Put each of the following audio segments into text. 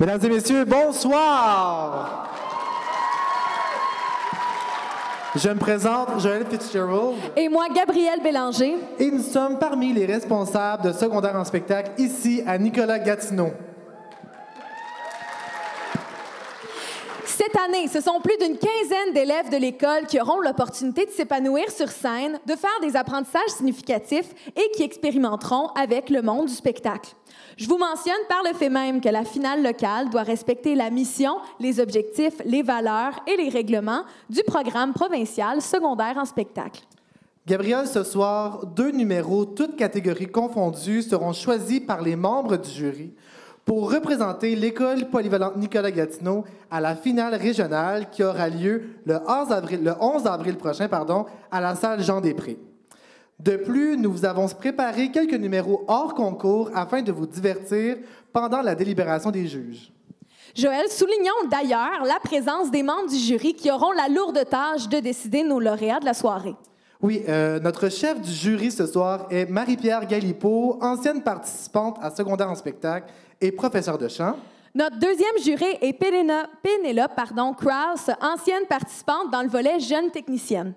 Mesdames et messieurs, bonsoir! Je me présente, Joël Fitzgerald, Et moi, Gabrielle Bélanger. et nous sommes parmi les responsables de secondaire en spectacle ici à Nicolas Gatineau. Cette année, ce sont plus d'une quinzaine d'élèves de l'école qui auront l'opportunité de s'épanouir sur scène, de faire des apprentissages significatifs et qui expérimenteront avec le monde du spectacle. Je vous mentionne par le fait même que la finale locale doit respecter la mission, les objectifs, les valeurs et les règlements du programme provincial secondaire en spectacle. Gabriel, ce soir, deux numéros, toutes catégories confondues, seront choisis par les membres du jury pour représenter l'école polyvalente Nicolas Gatineau à la finale régionale qui aura lieu le 11 avril, le 11 avril prochain pardon, à la salle Jean Després. De plus, nous vous avons préparé quelques numéros hors concours afin de vous divertir pendant la délibération des juges. Joël, soulignons d'ailleurs la présence des membres du jury qui auront la lourde tâche de décider nos lauréats de la soirée. Oui, euh, notre chef du jury ce soir est Marie-Pierre Galipeau, ancienne participante à secondaire en spectacle et professeure de chant. Notre deuxième juré est Pénélope pardon, Krause, ancienne participante dans le volet jeune technicienne.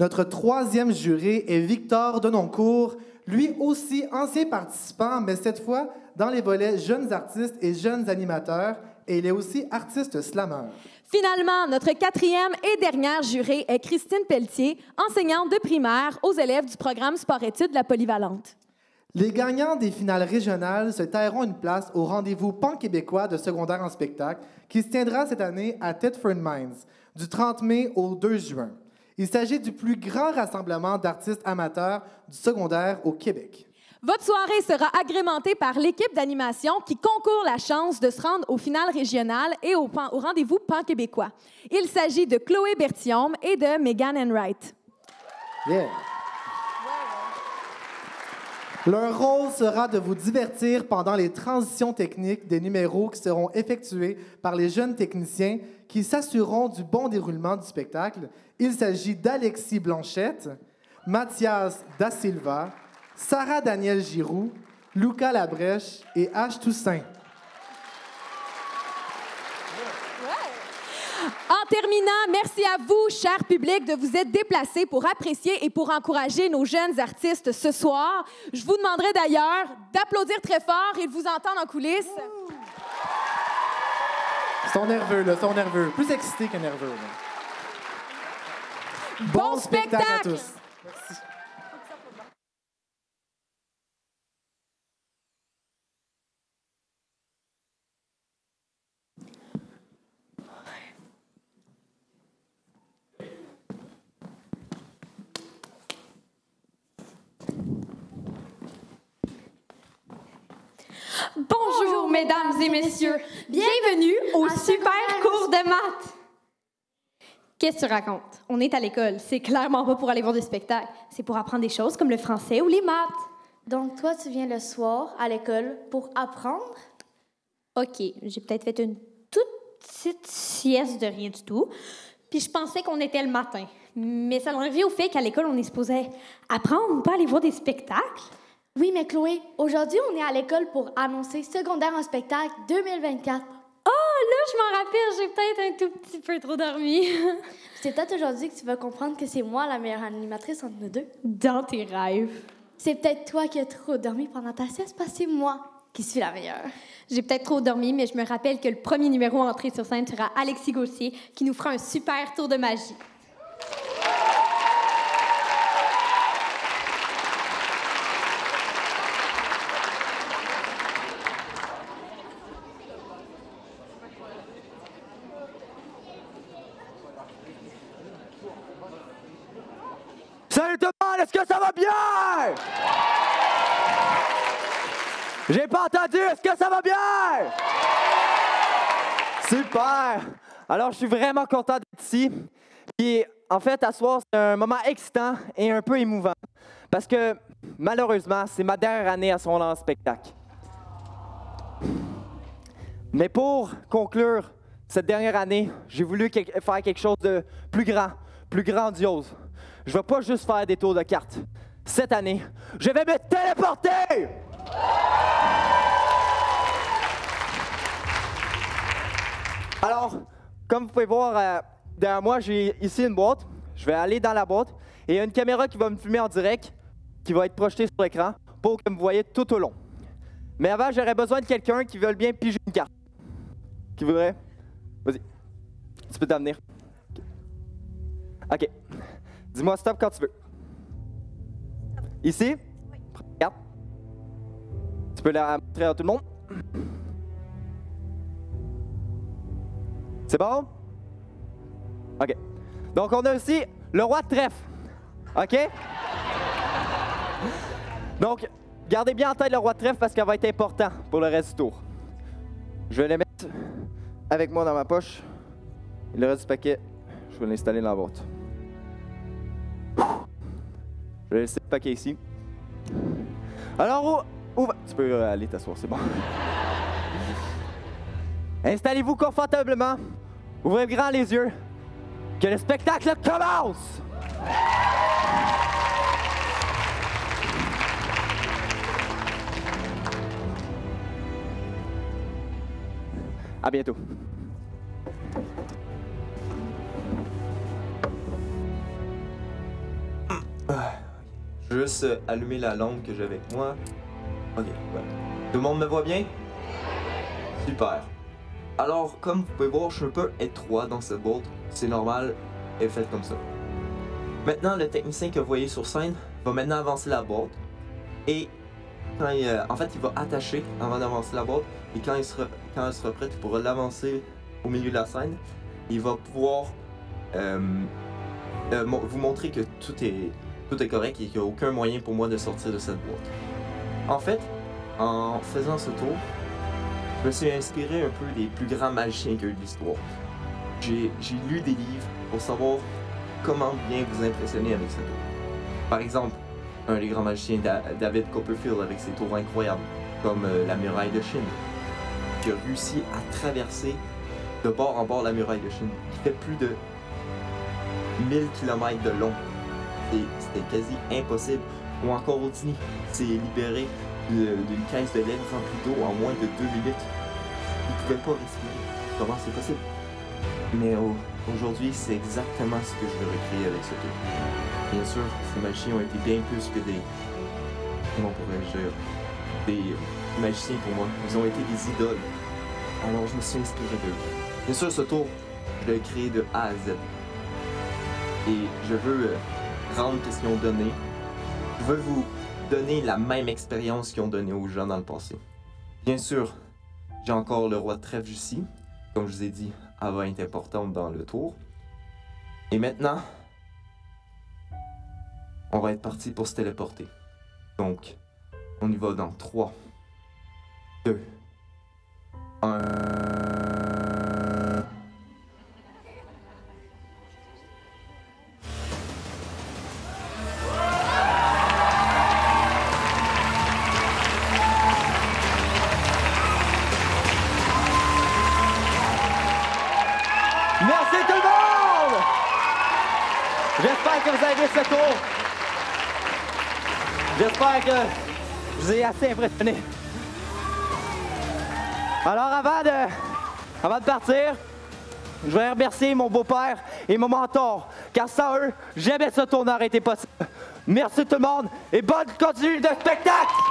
Notre troisième juré est Victor Denoncourt, lui aussi ancien participant, mais cette fois dans les volets jeunes artistes et jeunes animateurs, et il est aussi artiste slammer. Finalement, notre quatrième et dernière jurée est Christine Pelletier, enseignante de primaire aux élèves du programme sport-études de la Polyvalente. Les gagnants des finales régionales se tailleront une place au rendez-vous pan-québécois de secondaire en spectacle qui se tiendra cette année à Thetford Mines, du 30 mai au 2 juin. Il s'agit du plus grand rassemblement d'artistes amateurs du secondaire au Québec. Votre soirée sera agrémentée par l'équipe d'animation qui concourt la chance de se rendre au final régional et au, pan- au rendez-vous pan-québécois. Il s'agit de Chloé Berthiaume et de Megan Enright. Yeah. Leur rôle sera de vous divertir pendant les transitions techniques des numéros qui seront effectués par les jeunes techniciens qui s'assureront du bon déroulement du spectacle. Il s'agit d'Alexis Blanchette, Mathias Da Silva, Sarah Daniel Giroux, Luca Labrèche et H. Toussaint. En terminant, merci à vous, cher public, de vous être déplacés pour apprécier et pour encourager nos jeunes artistes ce soir. Je vous demanderai d'ailleurs d'applaudir très fort et de vous entendre en coulisses. Ils sont nerveux, là, ils sont nerveux. Plus excités que nerveux. là. Bon à spectacle! tous. Merci. Mesdames et messieurs. Bienvenue au super cours de maths. Qu'est-ce que tu racontes? On est à l'école. C'est clairement pas pour aller voir des spectacles. C'est pour apprendre des choses comme le français ou les maths. Donc, toi, tu viens le soir à l'école pour apprendre? OK, j'ai peut-être fait une toute petite sieste de rien du tout. Puis je pensais qu'on était le matin. Mais ça revient au fait qu'à l'école, on est supposé apprendre, pas aller voir des spectacles. Oui, mais Chloé, aujourd'hui, on est à l'école pour annoncer secondaire en spectacle 2024. Oh, là, je m'en rappelle, j'ai peut-être un tout petit peu trop dormi. C'est peut-être aujourd'hui que tu vas comprendre que c'est moi la meilleure animatrice entre nous deux. Dans tes rêves. C'est peut-être toi qui as trop dormi pendant ta sieste parce que c'est moi qui suis la meilleure. J'ai peut-être trop dormi, mais je me rappelle que le premier numéro à entrer sur scène sera Alexis Gauthier, qui nous fera un super tour de magie. Salut tout le monde, est-ce que ça va bien? J'ai pas entendu, est-ce que ça va bien? Super! Alors, je suis vraiment content d'être ici. Puis, en fait, à soir, c'est un moment excitant et un peu émouvant. Parce que, malheureusement, c'est ma dernière année à son en spectacle. Mais pour conclure cette dernière année, j'ai voulu faire quelque chose de plus grand, plus grandiose. Je ne vais pas juste faire des tours de cartes. Cette année, je vais me téléporter! Alors, comme vous pouvez voir euh, derrière moi, j'ai ici une boîte. Je vais aller dans la boîte et il y a une caméra qui va me filmer en direct, qui va être projetée sur l'écran pour que vous me voyez tout au long. Mais avant, j'aurais besoin de quelqu'un qui veut bien piger une carte. Qui voudrait? Vas-y. Tu peux t'amener. OK. Dis-moi stop quand tu veux. Ici? La carte. Tu peux la montrer à tout le monde? C'est bon? OK. Donc, on a aussi le roi de trèfle. OK? Donc, gardez bien en tête le roi de trèfle parce qu'elle va être important pour le reste du tour. Je vais le mettre avec moi dans ma poche. Et le reste du paquet, je vais l'installer dans la boîte. Je vais laisser le paquet ici. Alors, où, Tu peux euh, aller t'asseoir, c'est bon. Installez-vous confortablement. Ouvrez grand les yeux. Que le spectacle commence! À bientôt. Juste euh, allumer la lampe que j'ai avec moi. Ok, voilà. Tout le monde me voit bien? Super. Alors, comme vous pouvez voir, je suis un peu étroit dans cette boîte. C'est normal, elle est faite comme ça. Maintenant, le technicien que vous voyez sur scène va maintenant avancer la boîte. Et quand il, euh, en fait, il va attacher avant d'avancer la boîte. Et quand, il sera, quand elle sera prête, il pourra l'avancer au milieu de la scène. Il va pouvoir euh, vous montrer que tout est, tout est correct et qu'il n'y a aucun moyen pour moi de sortir de cette boîte. En fait, en faisant ce tour, je me suis inspiré un peu des plus grands magiciens qu'il y a eu de l'histoire. J'ai lu des livres pour savoir comment bien vous impressionner avec ce tour. Par exemple, un des grands magiciens, Da- David Copperfield, avec ses tours incroyables, comme euh, la muraille de Chine, qui a réussi à traverser de bord en bord la muraille de Chine, qui fait plus de 1000 km de long. C'était quasi impossible. Ou encore Houdini s'est libéré de- d'une caisse de lait remplie d'eau en moins de deux minutes. Il pouvait pas respirer. Comment c'est possible? Mais au- aujourd'hui, c'est exactement ce que je veux recréer avec ce tour. Bien sûr, ces magiciens ont été bien plus que des. Comment pourrais-je dire? Des magiciens pour moi. Ils ont été des idoles. Alors je me suis inspiré d'eux. Bien sûr, ce tour, je l'ai créé de A à Z. Et je veux euh, rendre ce qu'ils ont donné. Je veux vous donner la même expérience qu'ils ont donnée aux gens dans le passé. Bien sûr, j'ai encore le roi de trèfle ici. Comme je vous ai dit, elle va être importante dans le tour. Et maintenant, on va être parti pour se téléporter. Donc, on y va dans 3, 2, 1. J'espère que vous ai assez impressionné. Alors avant de, avant de partir, je voudrais remercier mon beau-père et mon mentor, car sans eux, jamais ce tour n'aurait été possible. Merci tout le monde et bonne continuité de spectacle!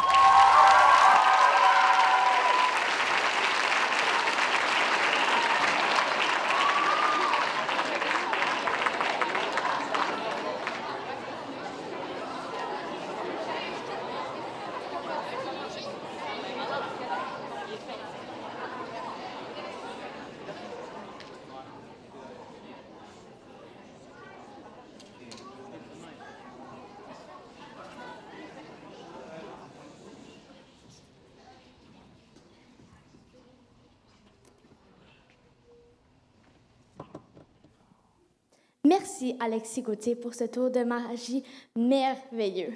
Merci Alexis Gauthier pour ce tour de magie merveilleux.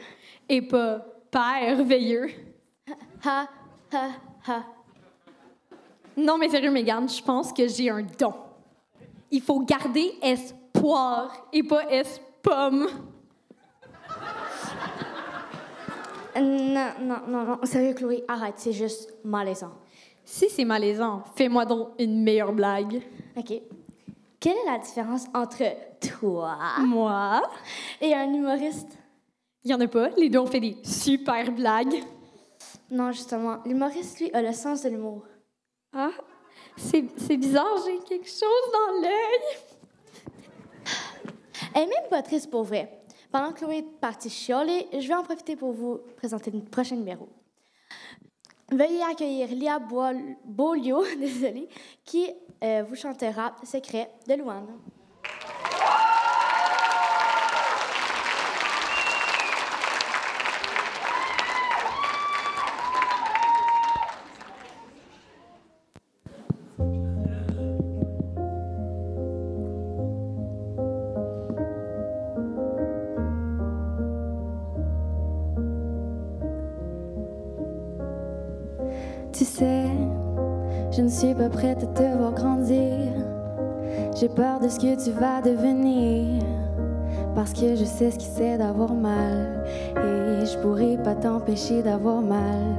Et pas merveilleux. Ha, ha, ha. Non, mais sérieux, Mégane, je pense que j'ai un don. Il faut garder espoir et pas espomme. Non, non, non, non. Sérieux, Chloé, arrête, c'est juste malaisant. Si c'est malaisant, fais-moi donc une meilleure blague. OK. Quelle est la différence entre toi Moi? et un humoriste? Il y en a pas. Les deux ont fait des super blagues. Non, justement, l'humoriste, lui, a le sens de l'humour. Ah, c'est bizarre, j'ai quelque chose dans l'œil. Elle est même pas triste pour vrai. Pendant que Chloé est partie chialer, je vais en profiter pour vous présenter le prochain numéro. Veuillez accueillir Lia Beaulieu, désolée, qui euh, vous chantera Secret de Louane. Ce que tu vas devenir. Parce que je sais ce qui c'est d'avoir mal. Et je pourrais pas t'empêcher d'avoir mal.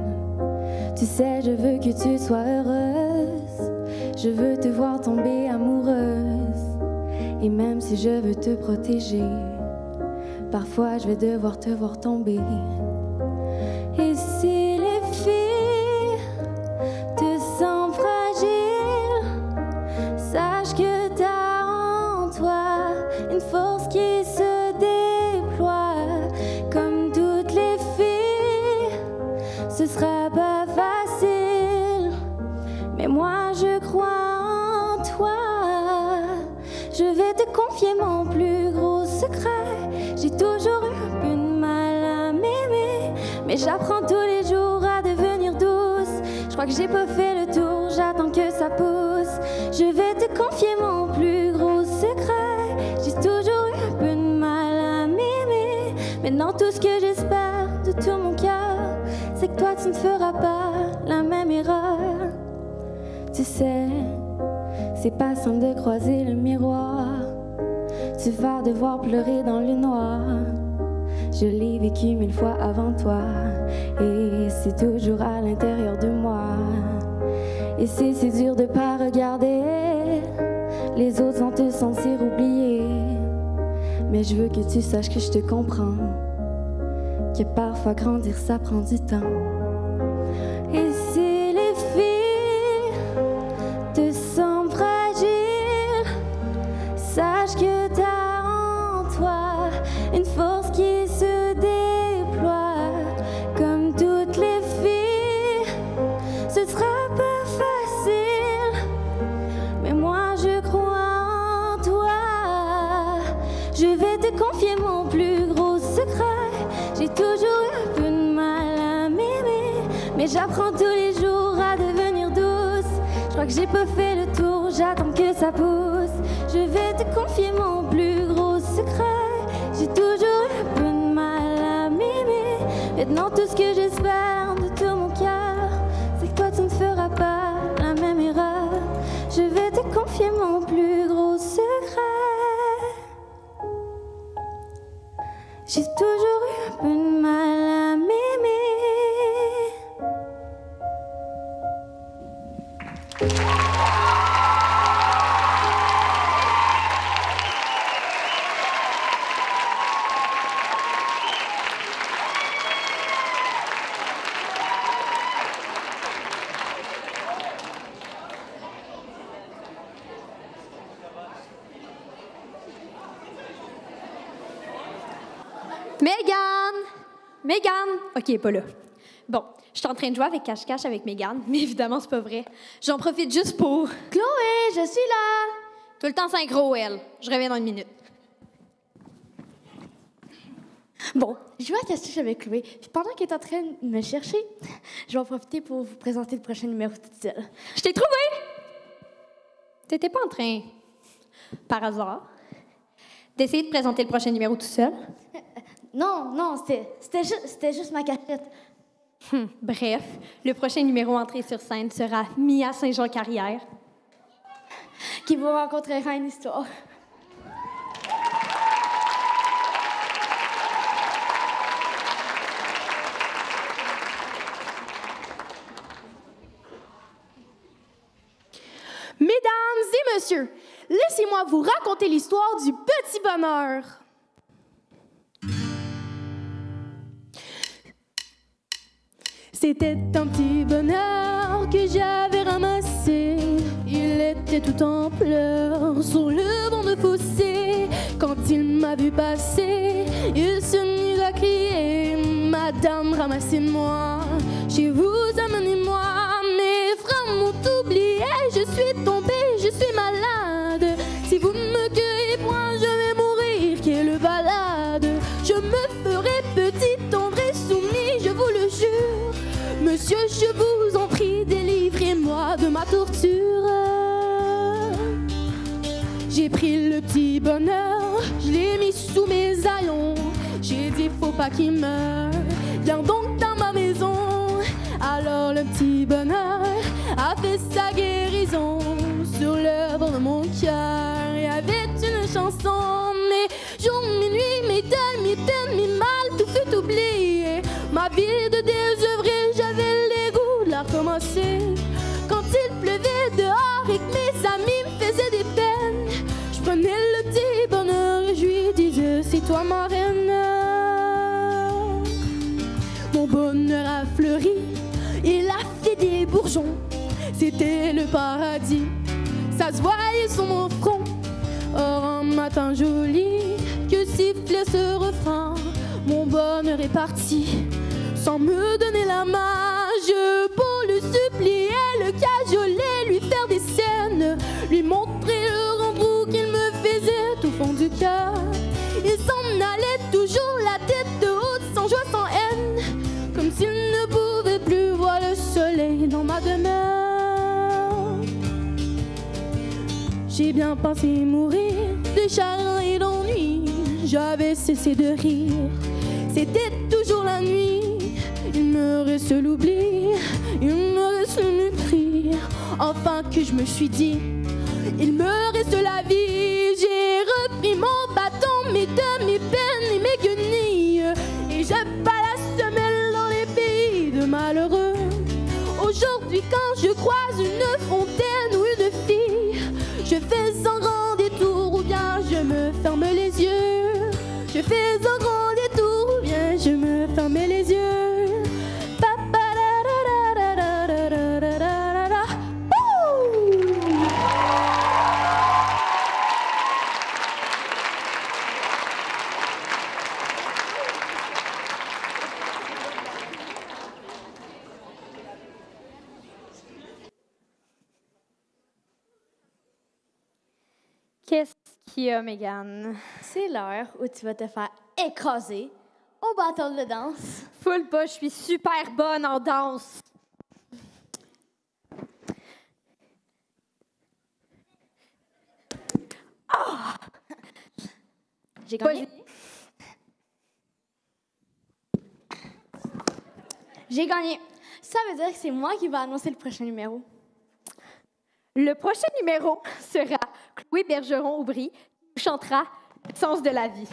Tu sais, je veux que tu sois heureuse. Je veux te voir tomber amoureuse. Et même si je veux te protéger, parfois je vais devoir te voir tomber. J'apprends tous les jours à devenir douce. Je crois que j'ai pas fait le tour, j'attends que ça pousse. Je vais te confier mon plus gros secret. J'ai toujours eu un peu de mal à m'aimer, maintenant tout ce que j'espère de tout mon cœur, c'est que toi tu ne feras pas la même erreur. Tu sais, c'est pas simple de croiser le miroir. Tu vas devoir pleurer dans le noir. Je l'ai vécu mille fois avant toi. Et c'est toujours à l'intérieur de moi. Et c'est si dur de pas regarder les autres sans te sentir oublié. Mais je veux que tu saches que je te comprends. Que parfois grandir ça prend du temps. Pas fait le tour, j'attends que ça pousse. Je vais te confier mon plus gros secret. J'ai toujours eu un peu de mal à m'aimer. Maintenant, tout ce que j'espère OK, elle est pas là. Bon, je suis en train de jouer avec cache-cache avec Megan, mais évidemment, c'est pas vrai. J'en profite juste pour. Chloé, je suis là! Tout le temps synchro, elle. Je reviens dans une minute. Bon, je joue à cache avec Chloé, puis pendant qu'elle est en train de me chercher, je vais en profiter pour vous présenter le prochain numéro toute seule. Je t'ai trouvé! T'étais pas en train, par hasard, d'essayer de présenter le prochain numéro tout seul? Non, non, c'était c'était ju- c'était juste ma cachette. Hum, Bref, le prochain numéro entré sur scène sera Mia Saint-Jean-Carrière. qui vous rencontrera une histoire. messieurs, laissez-moi vous raconter l'histoire du petit bonheur. C'était un petit bonheur que j'avais ramassé. Il était tout en pleurs sur le banc de fossé. Quand il m'a vu passer, il se mit à crier Madame, ramassez-moi, chez vous, amenez-moi. Mes frères m'ont oublié, je suis tombée, petit bonheur, je l'ai mis sous mes haillons. J'ai dit, faut pas qu'il meure, viens donc dans ma maison. Alors le petit bonheur a fait sa guérison sur l'œuvre de mon cœur. C'était le paradis, ça se voyait sur mon front. Or un matin joli, que sifflait ce refrain, mon bonheur est parti, sans me donner la main. Je pour le supplier, le cajoler, lui faire des scènes, lui montrer J'ai bien pensé mourir de chagrin et d'ennui. J'avais cessé de rire. C'était toujours la nuit. Il me reste l'oubli, il me reste le mépris. Enfin que je me suis dit, il me reste la vie. J'ai repris mon bâton, mes deux, mes peines et mes guenilles. Et je la semelle dans les pays de malheureux. Aujourd'hui, quand je croise une fontaine a, Megan? C'est l'heure où tu vas te faire écraser au bâton de danse. Full pas, je suis super bonne en danse. J'ai Vas-y. gagné. J'ai gagné. Ça veut dire que c'est moi qui vais annoncer le prochain numéro. Le prochain numéro sera Chloé Bergeron-Aubry chantera Le sens de la vie.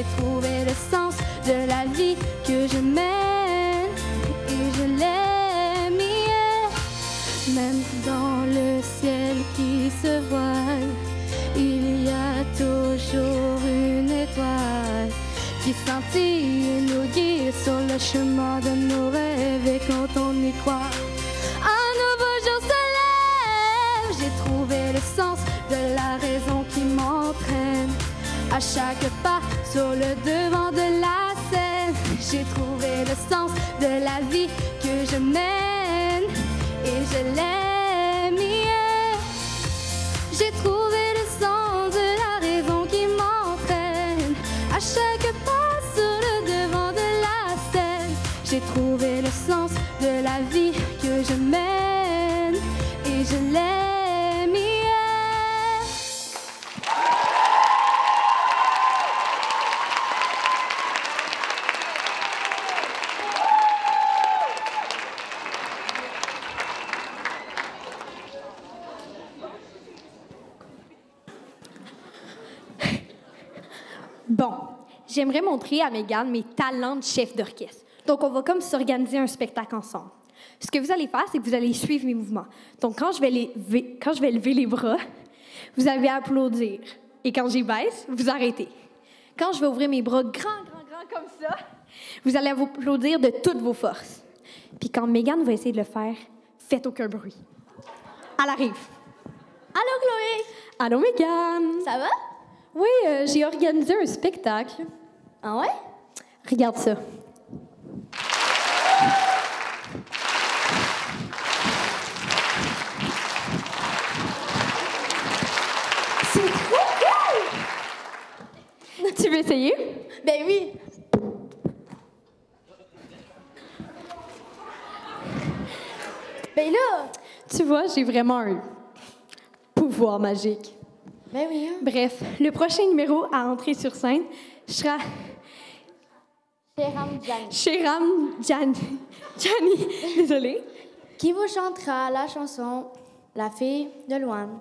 J'ai trouvé le sens de la vie que je mène et je l'aime. Même dans le ciel qui se voile, il y a toujours une étoile qui scintille et nous guide sur le chemin de nos rêves et quand on y croit. Un nouveau jour se lève, j'ai trouvé le sens de la raison qui m'entraîne. À chaque pas sur le devant de la scène, j'ai trouvé le sens de la vie que je mène et je l'aime. J'aimerais montrer à Megan mes talents de chef d'orchestre. Donc, on va comme s'organiser un spectacle ensemble. Ce que vous allez faire, c'est que vous allez suivre mes mouvements. Donc, quand je vais, lever, quand je vais lever les bras, vous allez applaudir. Et quand j'y baisse, vous arrêtez. Quand je vais ouvrir mes bras grand, grand, grand comme ça, vous allez vous applaudir de toutes vos forces. Puis quand Megan va essayer de le faire, faites aucun bruit. Elle arrive. Allô, Chloé! Allô, Megan! Ça va? Oui, euh, j'ai organisé un spectacle. Ah ouais? Regarde ça. C'est trop cool! Tu veux essayer? Ben oui! Ben là! Tu vois, j'ai vraiment un pouvoir magique. Ben oui, hein? Bref, le prochain numéro à entrer sur scène Chéram Jan... Jani. Désolée. Qui vous chantera la chanson La fille de Loane.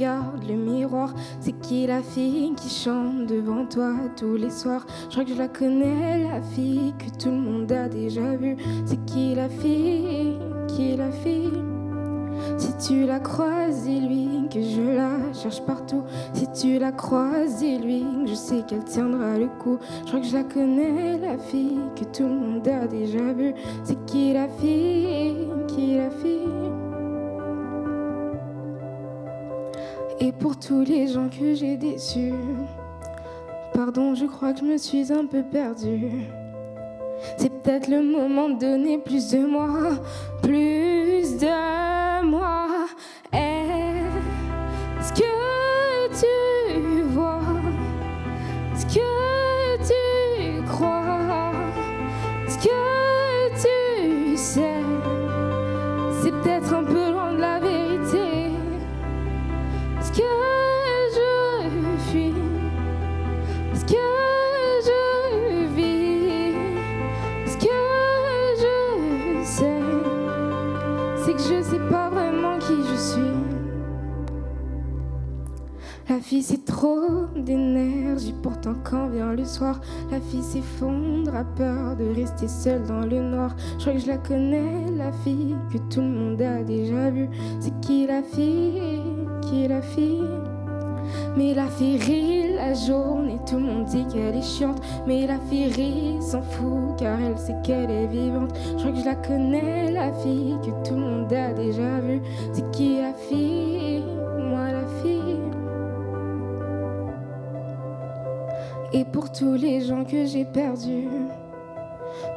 Regarde le miroir. C'est qui la fille qui chante devant toi tous les soirs? Je crois que je la connais, la fille que tout le monde a déjà vue. C'est qui la fille, qui la fille? Si tu la croises, dis-lui que je la cherche partout. Si tu la croises, dis-lui que je sais qu'elle tiendra le coup. Je crois que je la connais, la fille que tout le monde a déjà vue. C'est qui la fille, qui la fille? Et pour tous les gens que j'ai déçus, pardon, je crois que je me suis un peu perdue. C'est peut-être le moment de donner plus de moi, plus de fille c'est trop d'énergie, pourtant quand vient le soir, la fille s'effondre à peur de rester seule dans le noir. Je crois que je la connais, la fille que tout le monde a déjà vue. C'est qui la fille Qui la fille? Mais la fille rit la journée, tout le monde dit qu'elle est chiante. Mais la fille rit, s'en fout, car elle sait qu'elle est vivante. Je crois que je la connais, la fille que tout le monde a déjà vue. C'est qui la fille Et pour tous les gens que j'ai perdus,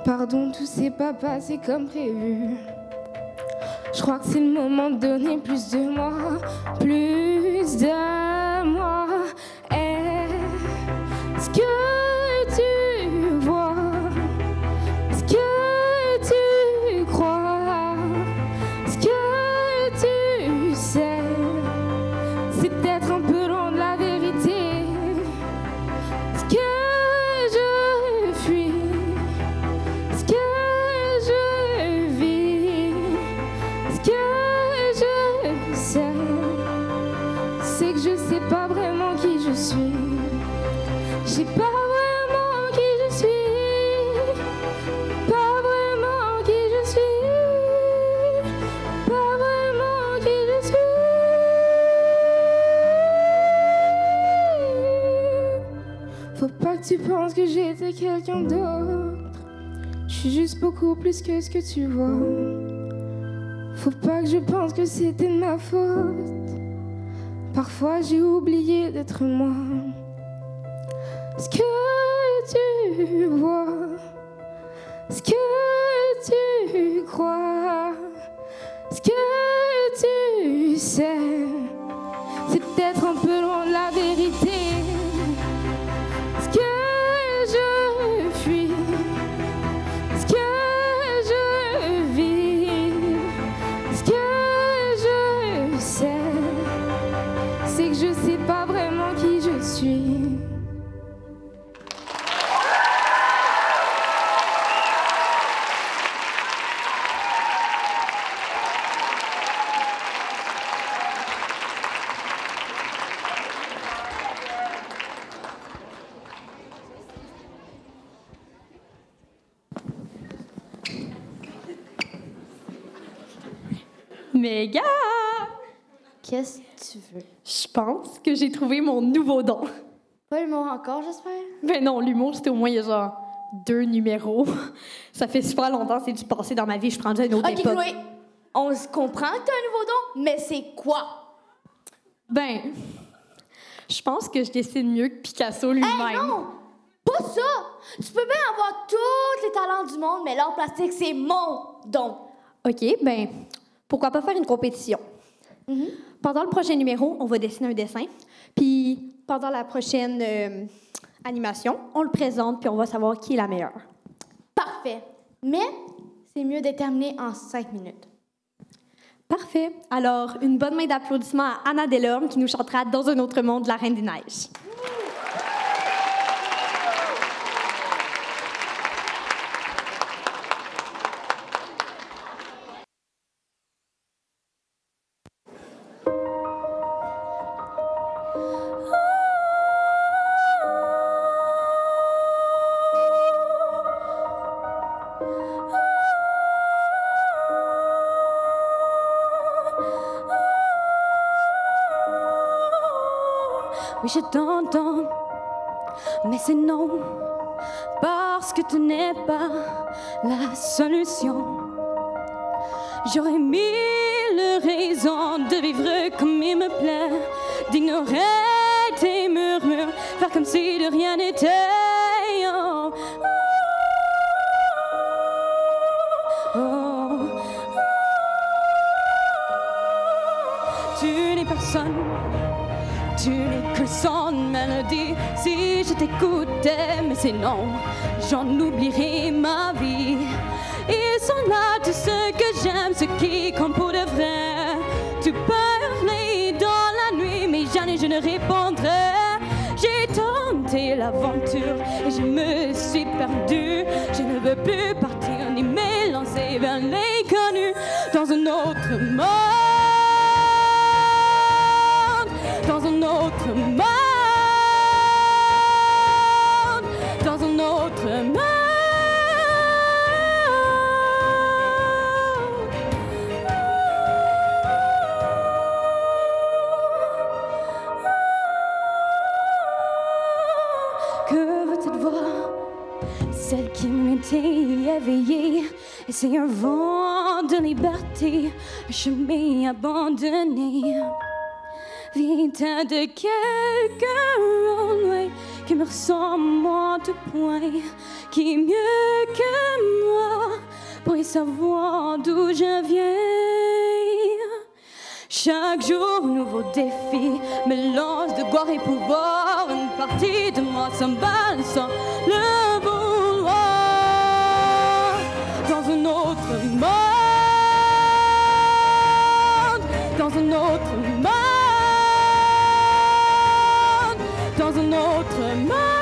pardon, tout s'est pas passé comme prévu. Je crois que c'est le moment de donner plus de moi, plus de moi. Tu penses que j'étais quelqu'un d'autre. Je suis juste beaucoup plus que ce que tu vois. Faut pas que je pense que c'était ma faute. Parfois j'ai oublié d'être moi. Ce que tu vois, ce que tu crois, ce que tu sais, trouvé mon nouveau don. Pas mot encore, j'espère? Ben non, l'humour, c'était au moins il y a genre deux numéros. Ça fait super longtemps, c'est du passé dans ma vie. Je prendrais une autre Ok, époque. Chloé, on se comprend que t'as un nouveau don, mais c'est quoi? Ben, je pense que je dessine mieux que Picasso lui-même. Hey, non! Pas ça! Tu peux bien avoir tous les talents du monde, mais l'art plastique, c'est mon don. OK, ben, pourquoi pas faire une compétition? Mhm. Pendant le prochain numéro, on va dessiner un dessin. Puis, pendant la prochaine euh, animation, on le présente, puis on va savoir qui est la meilleure. Parfait. Mais c'est mieux d'être terminé en cinq minutes. Parfait. Alors, une bonne main d'applaudissement à Anna Delorme qui nous chantera Dans un autre monde, la Reine des Neiges. Je t'entends, mais c'est non, parce que tu n'es pas la solution. J'aurais mille raisons de vivre comme il me plaît, d'ignorer t'écoutais, mais sinon, j'en oublierai ma vie. Ils sont là, tous ceux que j'aime, ceux qui comptent pour de vrai. Tu parlais dans la nuit, mais jamais je ne répondrai. J'ai tenté l'aventure et je me suis perdue. Je ne veux plus partir ni m'élancer vers l'inconnu dans un autre monde. Dans un autre monde. Un chemin abandonné Vient de quelqu'un Qui me ressemble moi de point Qui mieux que moi Pour savoir d'où je viens chaque jour, nouveau défi me lance de gloire et pouvoir. Une partie de moi s'emballe sans le vouloir. Dans un autre monde, dans un autre monde, dans un autre monde.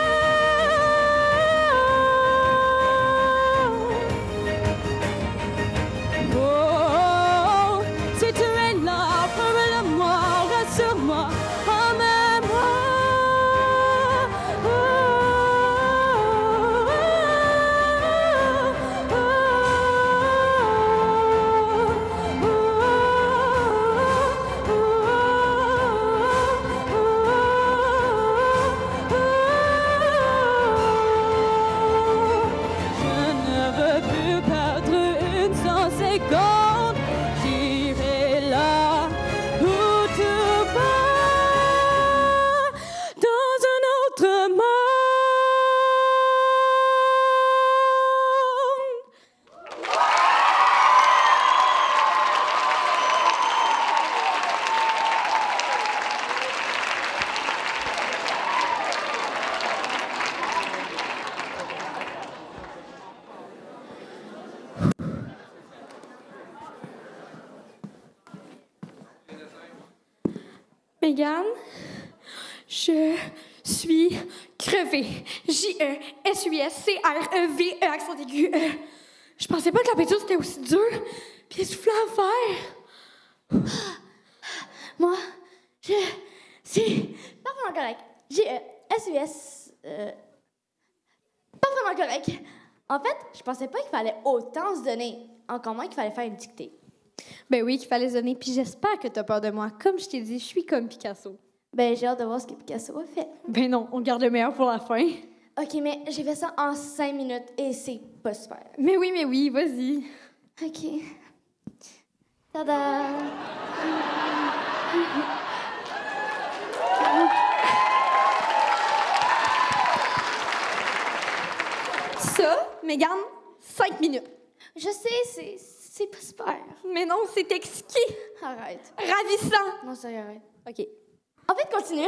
Je suis crevée. J-E-S-U-S-C-R-E-V-E, E, accent aigu. Euh, je pensais pas que la peinture c'était aussi dur puis essoufflant à faire. Moi, je suis parfaitement correct. J-E-S-U-S. Euh, parfaitement correct. En fait, je pensais pas qu'il fallait autant se donner. Encore moins qu'il fallait faire une dictée. Ben oui, qu'il fallait se donner, puis j'espère que t'as peur de moi. Comme je t'ai dit, je suis comme Picasso. Ben, j'ai hâte de voir ce que Picasso a fait. Ben non, on garde le meilleur pour la fin. Ok, mais j'ai fait ça en cinq minutes et c'est pas super. Mais oui, mais oui, vas-y. Ok. Tada! Ça, Mégane, cinq minutes. Je sais, c'est, c'est pas super. Mais non, c'est exquis, Arrête. ravissant. Non, sérieux, arrête. OK. En fait, continue.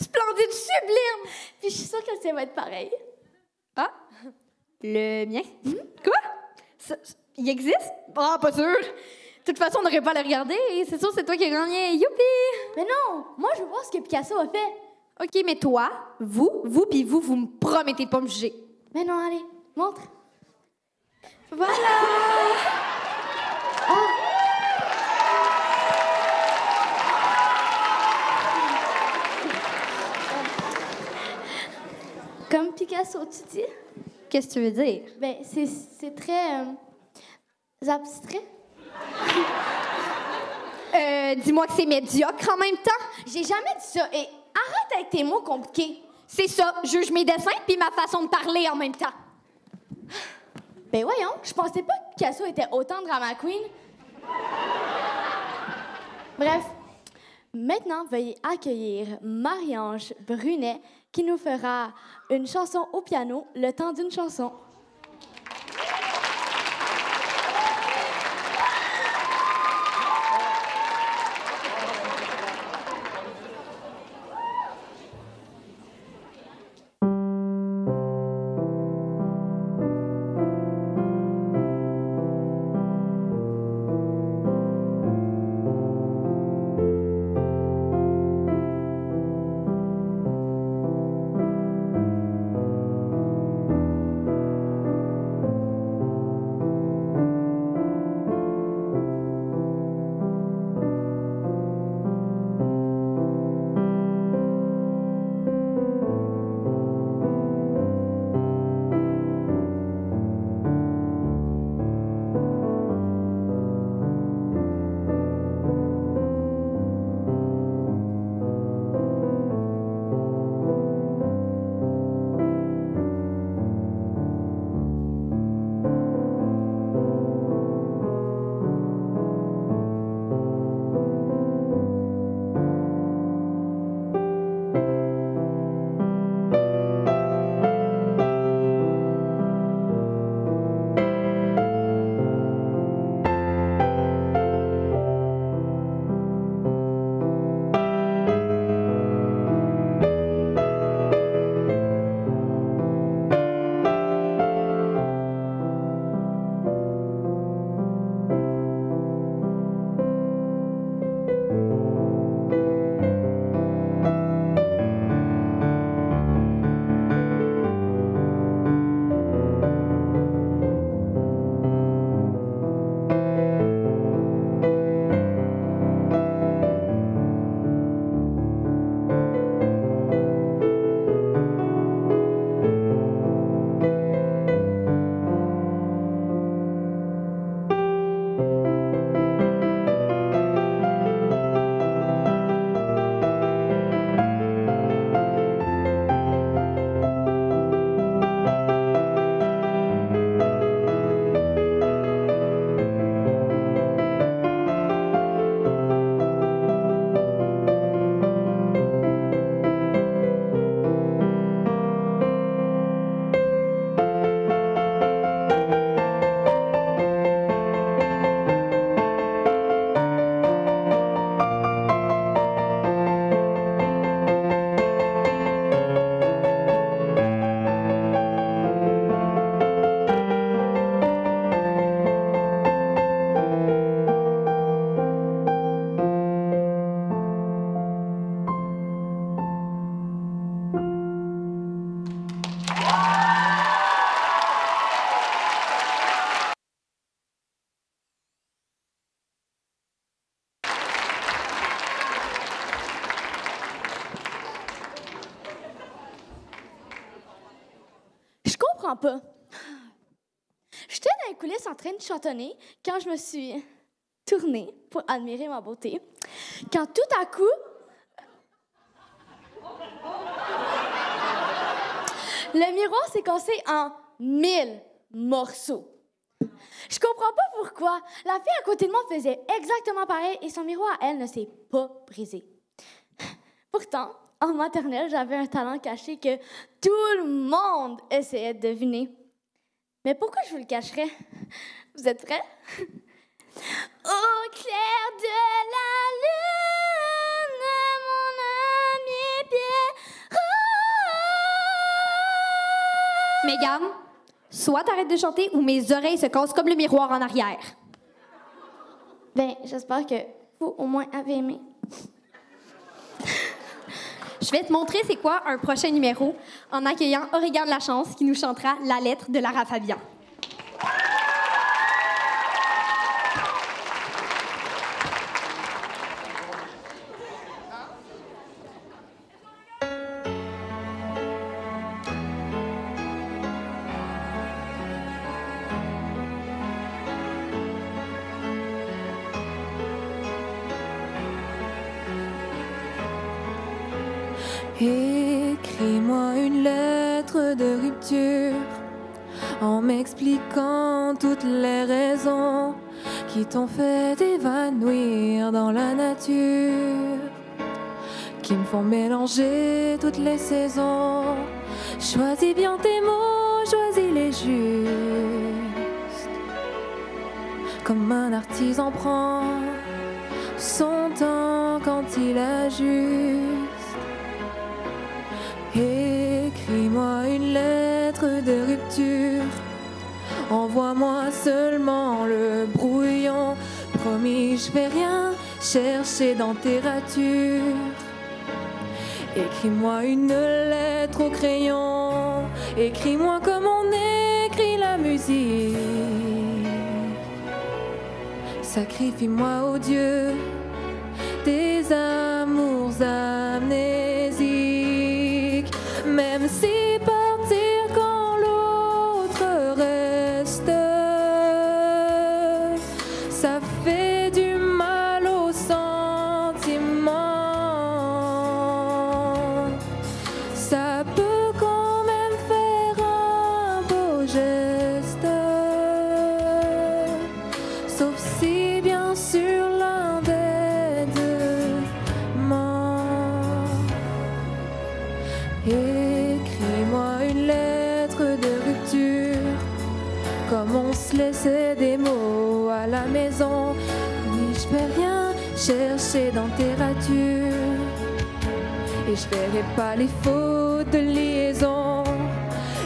Splendide, sublime. Puis je suis sûre que ça va être pareil. Ah, le mien? Quoi? Ça- ça- il existe? Ah, pas sûr. De toute façon, on n'aurait pas à le regarder. C'est sûr, c'est toi qui as gagné. Youpi! Mais non, moi, je veux voir ce que Picasso a fait. OK, mais toi, vous, vous puis vous, vous me promettez de pas me juger. Mais non, allez, montre. Voilà! Comme Picasso, tu dis? Qu'est-ce que tu veux dire? Ben, c'est, c'est très euh, abstrait. Euh, dis-moi que c'est médiocre en même temps. J'ai jamais dit ça. Et arrête avec tes mots compliqués. C'est ça, juge mes dessins puis ma façon de parler en même temps. Ben voyons, je pensais pas que Picasso était autant drama queen. Bref, maintenant veuillez accueillir Marie-Ange Brunet qui nous fera une chanson au piano le temps d'une chanson. Vraiment pas. J'étais dans les coulisses en train de chantonner quand je me suis tournée pour admirer ma beauté. Quand tout à coup, le miroir s'est cassé en mille morceaux. Je comprends pas pourquoi. La fille à côté de moi faisait exactement pareil et son miroir à elle ne s'est pas brisé. Pourtant, en maternelle, j'avais un talent caché que tout le monde essayait de deviner. Mais pourquoi je vous le cacherais? Vous êtes prêts? Au clair de la lune, mon ami Pierre. Mégane, soit t'arrêtes de chanter ou mes oreilles se cassent comme le miroir en arrière. Ben, j'espère que vous, au moins, avez aimé. Je vais te montrer c'est quoi un prochain numéro en accueillant Oregon de la Chance qui nous chantera la lettre de Lara Fabian. T'ont fait évanouir dans la nature, qui me font mélanger toutes les saisons. Choisis bien tes mots, choisis les justes, comme un artisan prend son temps quand il ajuste. Écris-moi une lettre. Envoie-moi seulement le brouillon. Promis, je vais rien chercher dans tes ratures. Écris-moi une lettre au crayon. Écris-moi comme on écrit la musique. Sacrifie-moi au Dieu des amours. Je verrai pas les fautes de liaison,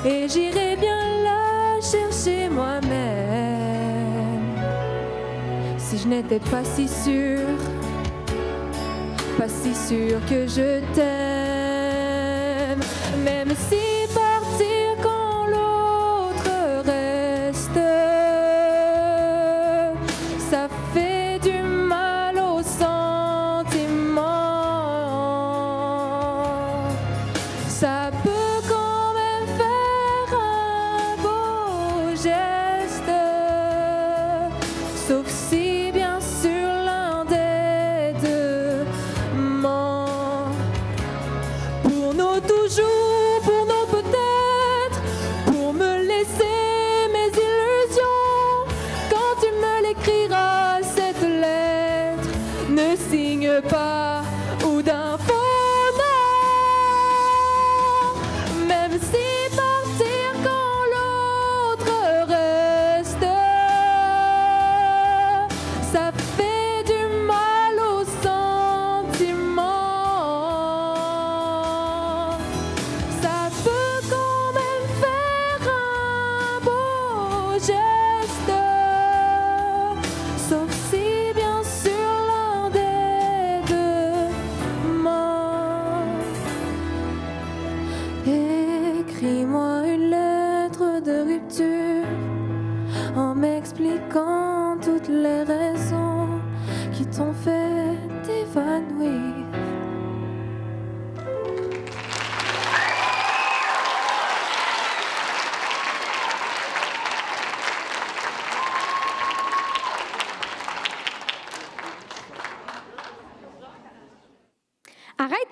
et j'irai bien la chercher moi-même. Si je n'étais pas si sûre, pas si sûre que je t'aime, même si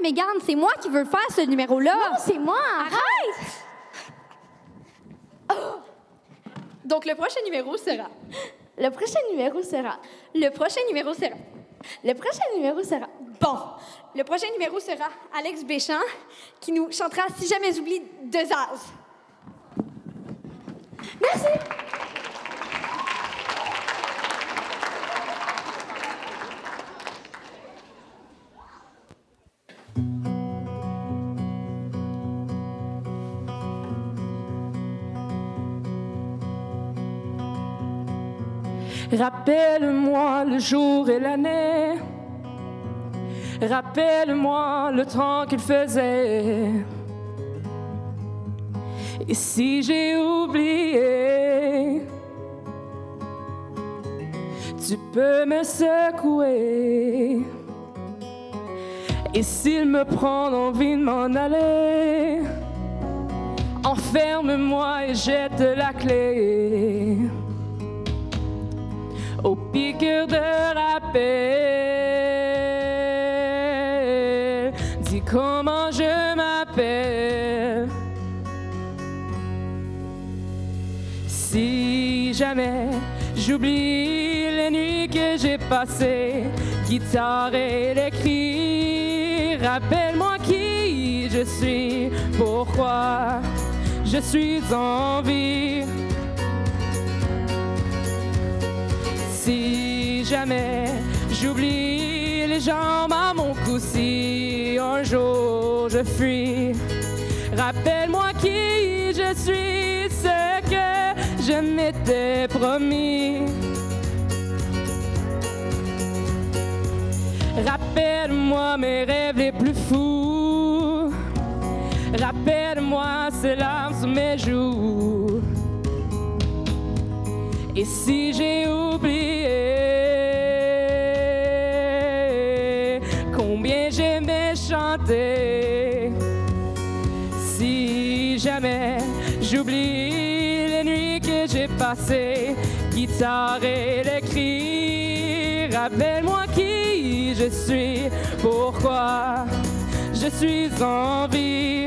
Mégane, c'est moi qui veux faire ce numéro-là. Non, c'est moi. Arrête! Donc, le prochain numéro sera. Le prochain numéro sera. Le prochain numéro sera. Le prochain numéro sera. Bon, le prochain numéro sera Alex Béchamp qui nous chantera Si jamais j'oublie de Zaz. Merci. Rappelle-moi le jour et l'année. Rappelle-moi le temps qu'il faisait. Et si j'ai oublié, tu peux me secouer. Et s'il me prend envie de m'en aller, enferme-moi et jette la clé au piqûre de rappel. Dis comment je m'appelle. Si jamais j'oublie les nuits que j'ai passées, guitare et les cris, rappelle-moi qui je suis, pourquoi je suis en vie. Si jamais j'oublie les jambes à mon cou, si un jour je fuis, rappelle-moi qui je suis, ce que je m'étais promis. Rappelle-moi mes rêves les plus fous. Rappelle-moi ces larmes sur mes joues. Et si j'ai oublié combien j'aimais chanter, si jamais j'oublie les nuits que j'ai passées, guitare et les cris, rappelle-moi qui je suis, pourquoi je suis en vie.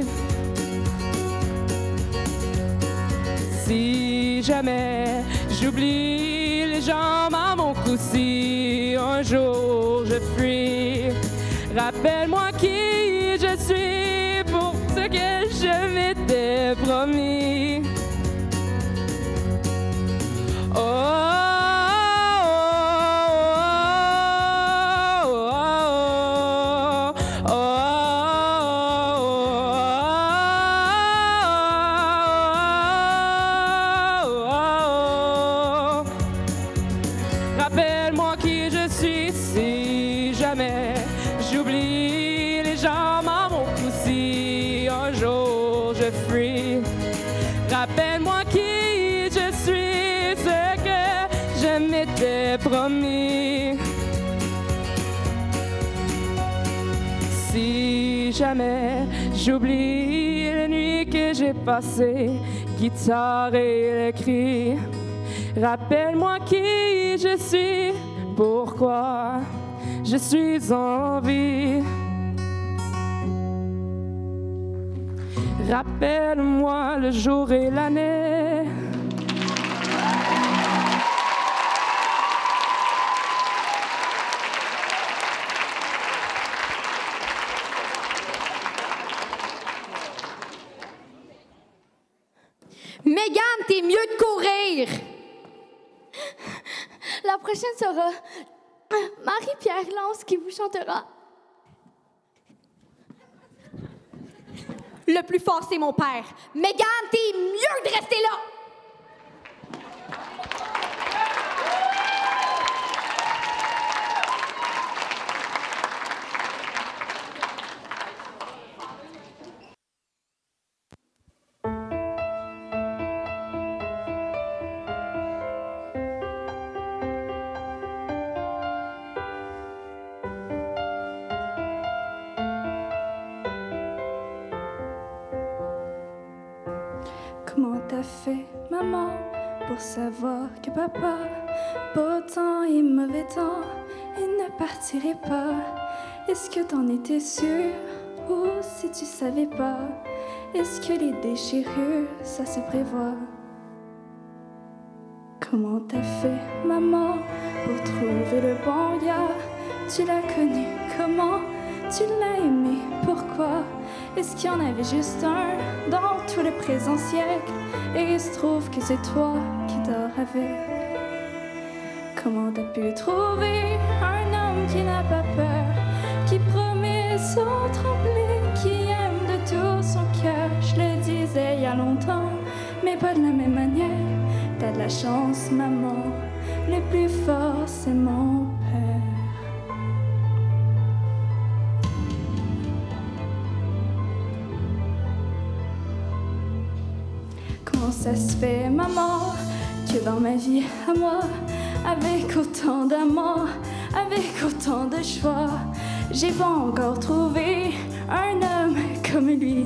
Si jamais j'oublie les jambes à mon cou, si un jour je fuis, rappelle-moi qui je suis pour ce que je m'étais promis. J'oublie les nuits que j'ai passées, guitare et les cris, rappelle-moi qui je suis, pourquoi je suis en vie. Rappelle-moi le jour et l'année. Marie-Pierre Lance qui vous chantera. Le plus fort, c'est mon père. Mégane, t'es mieux de rester là! Savoir que papa, beau temps et mauvais temps, il ne partirait pas. Est-ce que t'en étais sûr? Oh, si tu savais pas, est-ce que les déchirures, ça se prévoit? Comment t'as fait, maman, pour trouver le bon gars? Tu l'as connu comment? Tu l'as aimé pourquoi? Est-ce qu'il y en avait juste un dans tout le présent siècle? Et il se trouve que c'est toi Comment t'as pu trouver un homme qui n'a pas peur Qui promet sans trembler Qui aime de tout son cœur? Je le disais il y a longtemps Mais pas de la même manière T'as de la chance, maman. Le plus fort, c'est mon père. Comment ça se fait, maman, dans ma vie à moi, avec autant d'amour, avec autant de choix, j'ai pas encore trouvé un homme comme lui,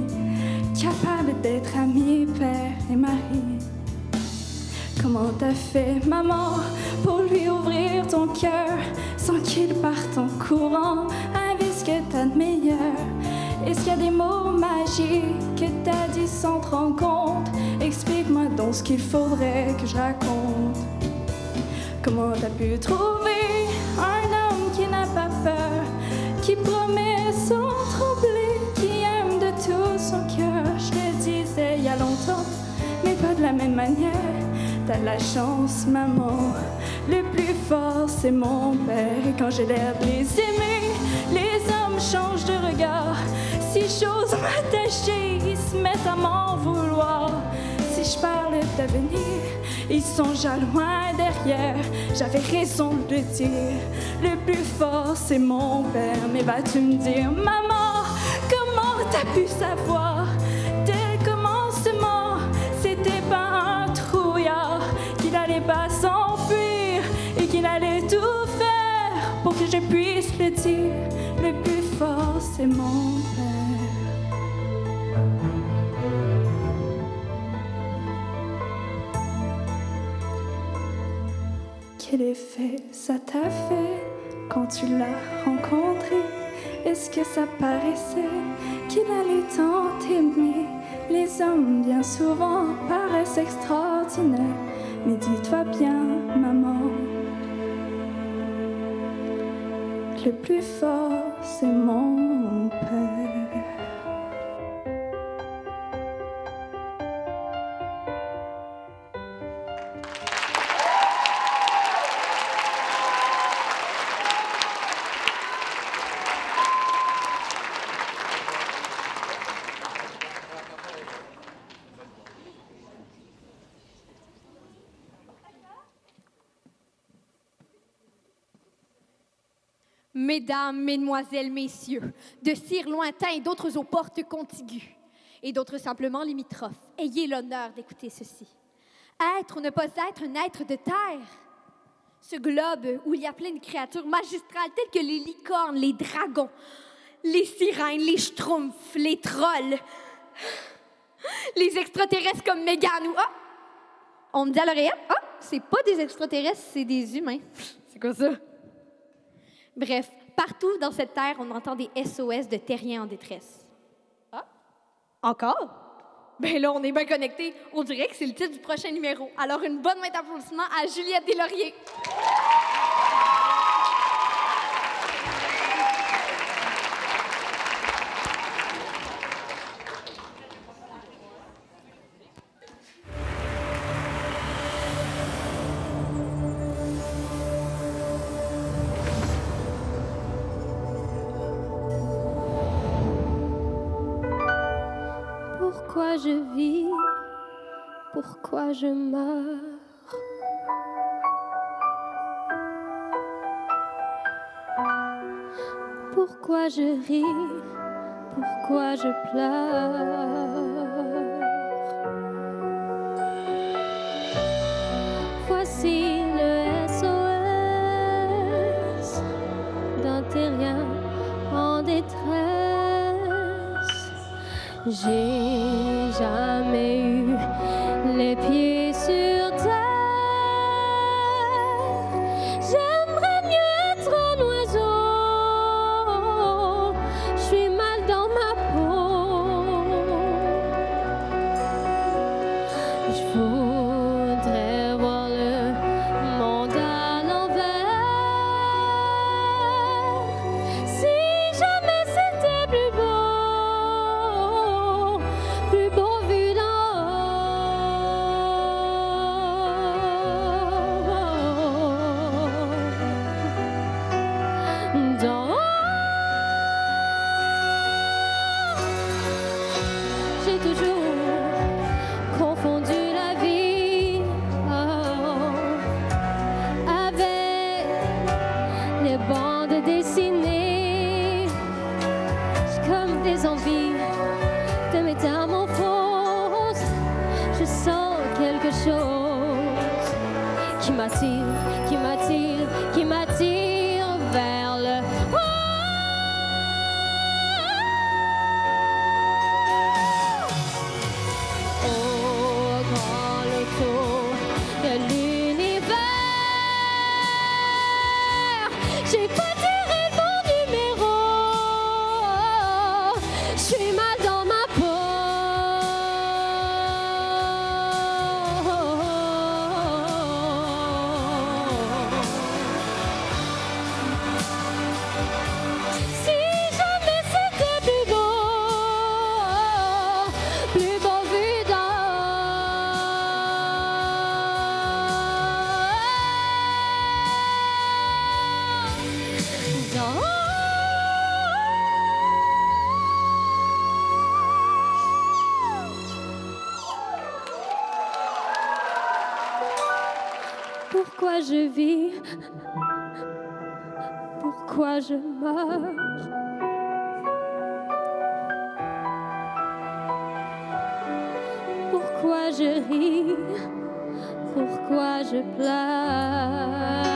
capable d'être ami, père et mari. Comment t'as fait, maman, pour lui ouvrir ton cœur sans qu'il parte en courant avec ce que t'as de meilleur? Est-ce qu'il y a des mots magiques que t'as dit sans te rendre compte? Explique-moi donc ce qu'il faudrait que je raconte. Comment t'as pu trouver un homme qui n'a pas peur, qui promet sans trembler, qui aime de tout son cœur? Je le disais il y a longtemps, mais pas de la même manière. T'as la chance, maman. Le plus fort, c'est mon père. Quand j'ai l'air de les aimer, les hommes changent de regard. Si j'ose m'attacher, ils se mettent à m'en vouloir. Si je parle d'avenir, ils sont déjà loin derrière. J'avais raison de le dire. Le plus fort, c'est mon père. Mais vas-tu me dire, maman, comment t'as pu savoir? Dès le commencement, c'était pas un trouillard. Qu'il allait pas s'enfuir et qu'il allait tout faire pour que je puisse le dire. Le plus fort, c'est mon père. Quel effet ça t'a fait quand tu l'as rencontré Est-ce que ça paraissait qu'il allait tant t'aimer Les hommes, bien souvent, paraissent extraordinaires. Mais dis-toi bien, maman, le plus fort, c'est mon père. Mesdames, Mesdemoiselles, Messieurs, de cires lointains et d'autres aux portes contiguës, et d'autres simplement limitrophes, ayez l'honneur d'écouter ceci. Être ou ne pas être un être de terre. Ce globe où il y a plein de créatures magistrales telles que les licornes, les dragons, les sirènes, les schtroumpfs, les trolls, les extraterrestres comme Megan ou... Ah! On me dit à l'oreillette, ah, c'est pas des extraterrestres, c'est des humains. C'est quoi ça? Bref, partout dans cette terre, on entend des SOS de terriens en détresse. Ah? Encore? Ben là, on est bien connectés. On dirait que c'est le titre du prochain numéro. Alors, une bonne main d'applaudissement à Juliette Deslauriers. Je meurs. Pourquoi je ris? Pourquoi je pleure? Voici le SOS d'un terrien en détresse. J'ai jamais Pourquoi je vis? Pourquoi je meurs? Pourquoi je ris? Pourquoi je pleure?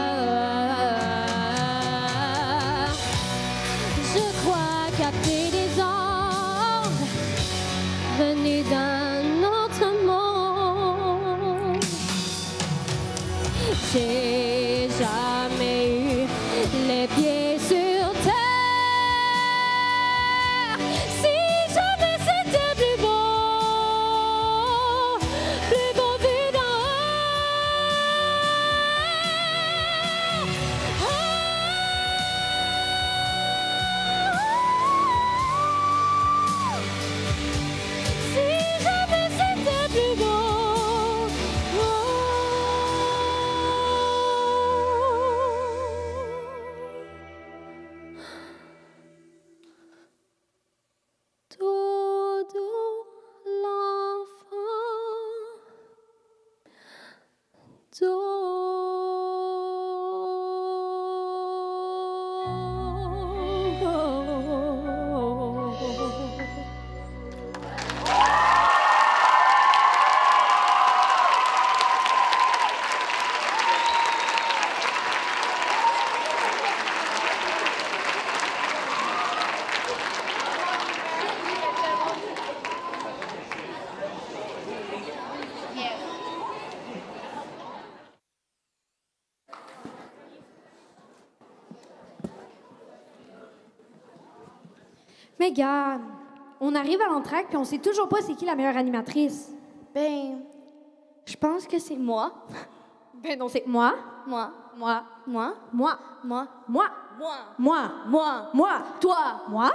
Arrive à l'entraque puis on sait toujours pas c'est qui la meilleure animatrice. Ben, je pense que c'est moi. Ben non, c'est moi, Moi. moi, Moi. moi, Moi. moi, Moi. moi, Moi. moi, Toi. moi.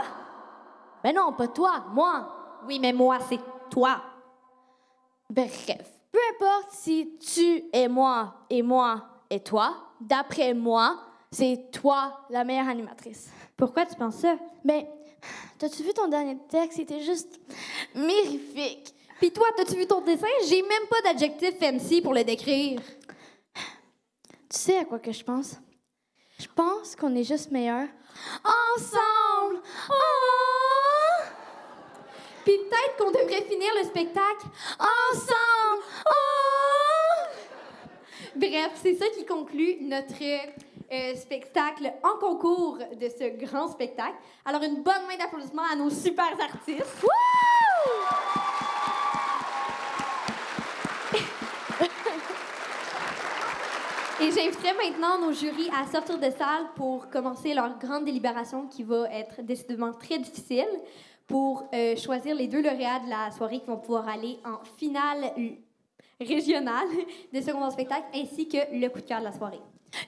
Ben non, pas toi. Moi. Oui, mais moi, c'est toi. Bref, peu importe si tu es moi et moi et toi, d'après moi, c'est toi la meilleure animatrice. Pourquoi tu penses ça? Ben, t'as-tu vu ton dernier texte? C'était juste mirifique. Puis toi, t'as-tu vu ton dessin? J'ai même pas d'adjectif fancy pour le décrire. Tu sais à quoi que je pense? Je pense qu'on est juste meilleurs ensemble. Oh! Puis peut-être qu'on devrait finir le spectacle Ensemble. Oh! Bref, c'est ça qui conclut notre euh, spectacle en concours de ce grand spectacle. Alors, une bonne main d'applaudissements à nos super artistes. Et j'inviterai maintenant nos jurys à sortir de salle pour commencer leur grande délibération qui va être décidément très difficile pour euh, choisir les deux lauréats de la soirée qui vont pouvoir aller en finale régionale de ce grand spectacle ainsi que le coup de cœur de la soirée.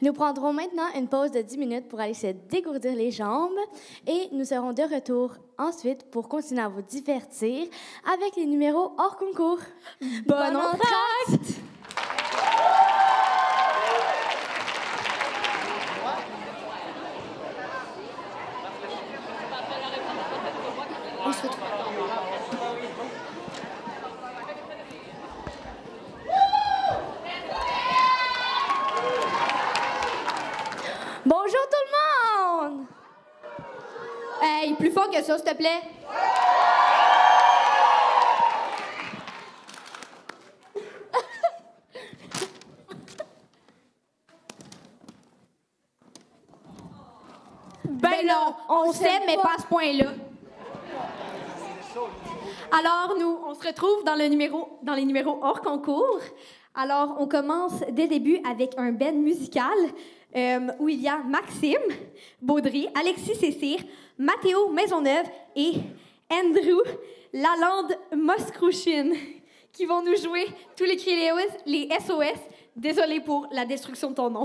Nous prendrons maintenant une pause de 10 minutes pour aller se dégourdir les jambes et nous serons de retour ensuite pour continuer à vous divertir avec les numéros hors concours. Bonne entracte! On se retrouve. Bonjour tout le Hey, s'il te plaît. Ben non, on sait, mais pas à ce point-là. Alors, nous, on se retrouve dans, le numéro, dans les numéros hors concours. Alors, on commence dès le début avec un ben musical euh, où il y a Maxime Baudry, Alexis Cécire, Mathéo Maisonneuve et Andrew Lalande Moskrouchine qui vont nous jouer tous les cris les SOS. Désolé pour la destruction de ton nom.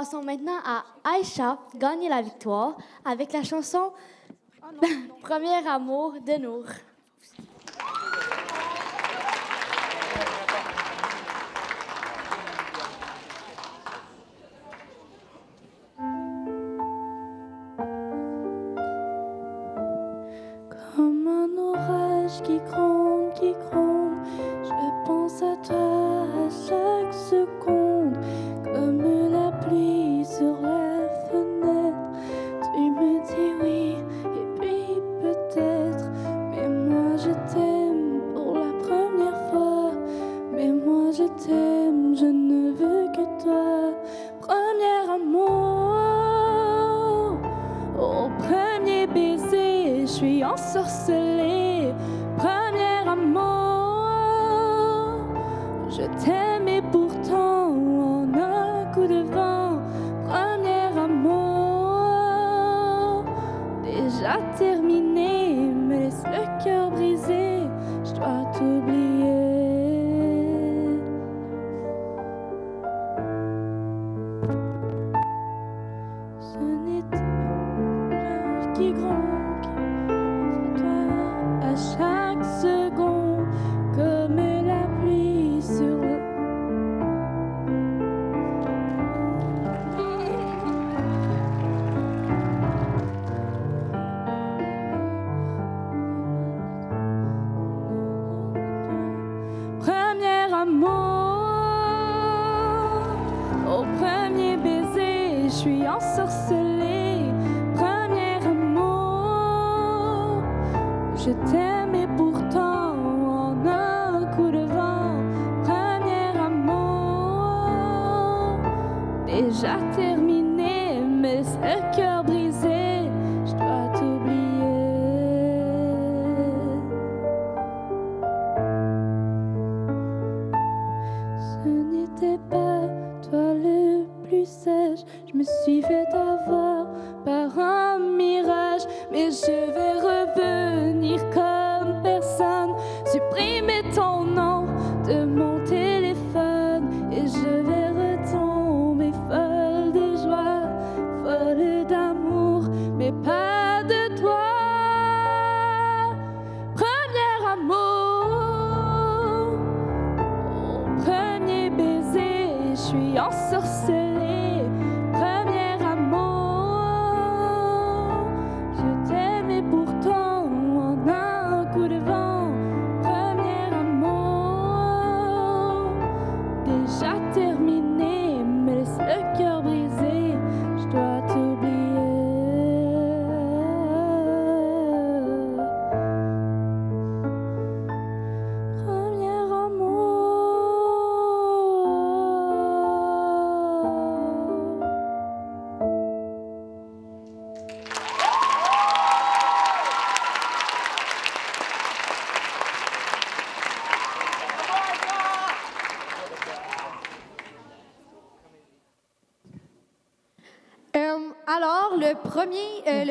passons maintenant à Aïcha, gagner la victoire, avec la chanson. Oh Premier amour de Nour.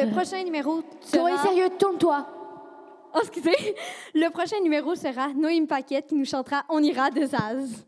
Le prochain numéro sera... Chloé, sérieux, tourne-toi. Oh, excusez. Le prochain numéro sera Noémie Paquette qui nous chantera On ira de Zaz.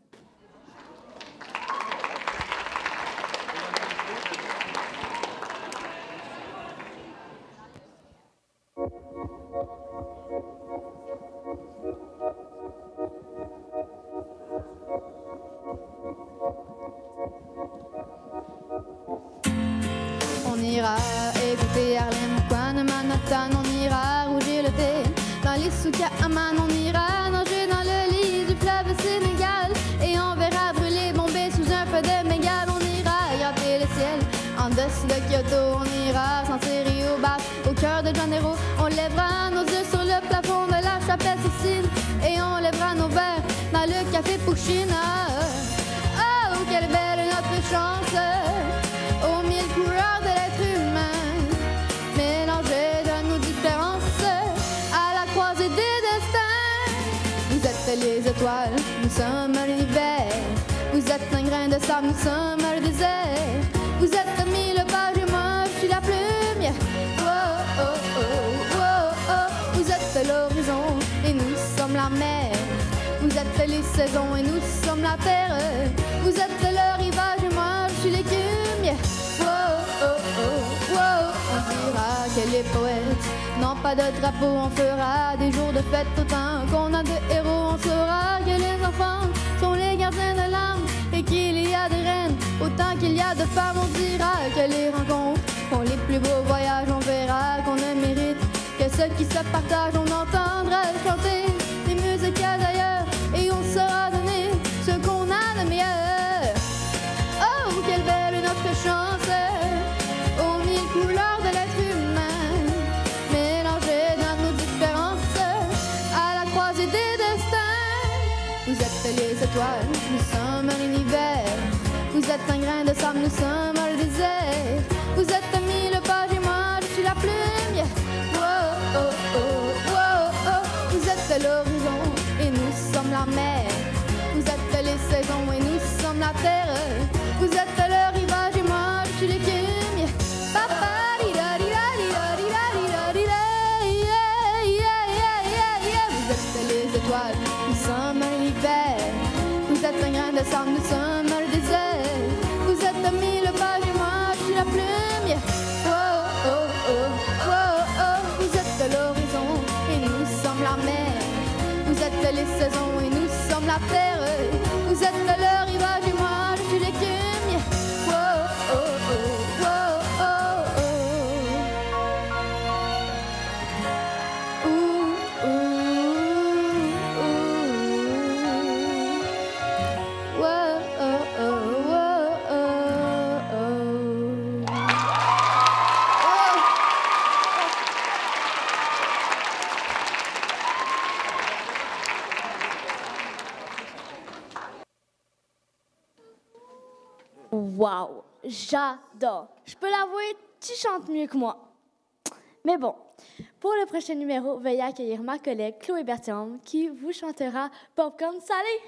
les saisons et nous sommes la terre. J'adore. Je peux l'avouer, tu chantes mieux que moi. Mais bon, pour le prochain numéro, veuillez accueillir ma collègue Chloé Bertium qui vous chantera Popcorn Salé.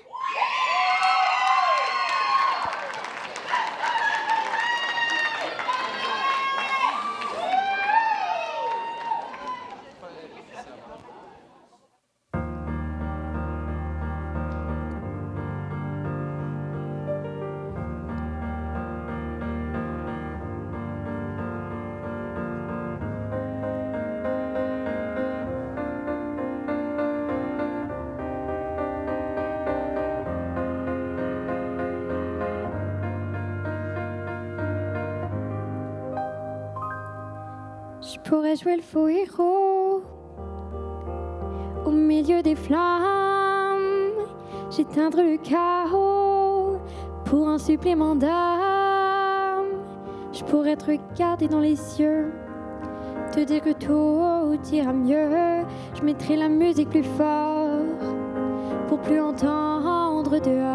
a joué le faux héros. Au milieu des flammes, j'éteindre le chaos pour un supplément d'âme. Je pourrais te regarder dans les yeux, te dire que tout ira mieux. Je mettrai la musique plus fort pour plus entendre dehors.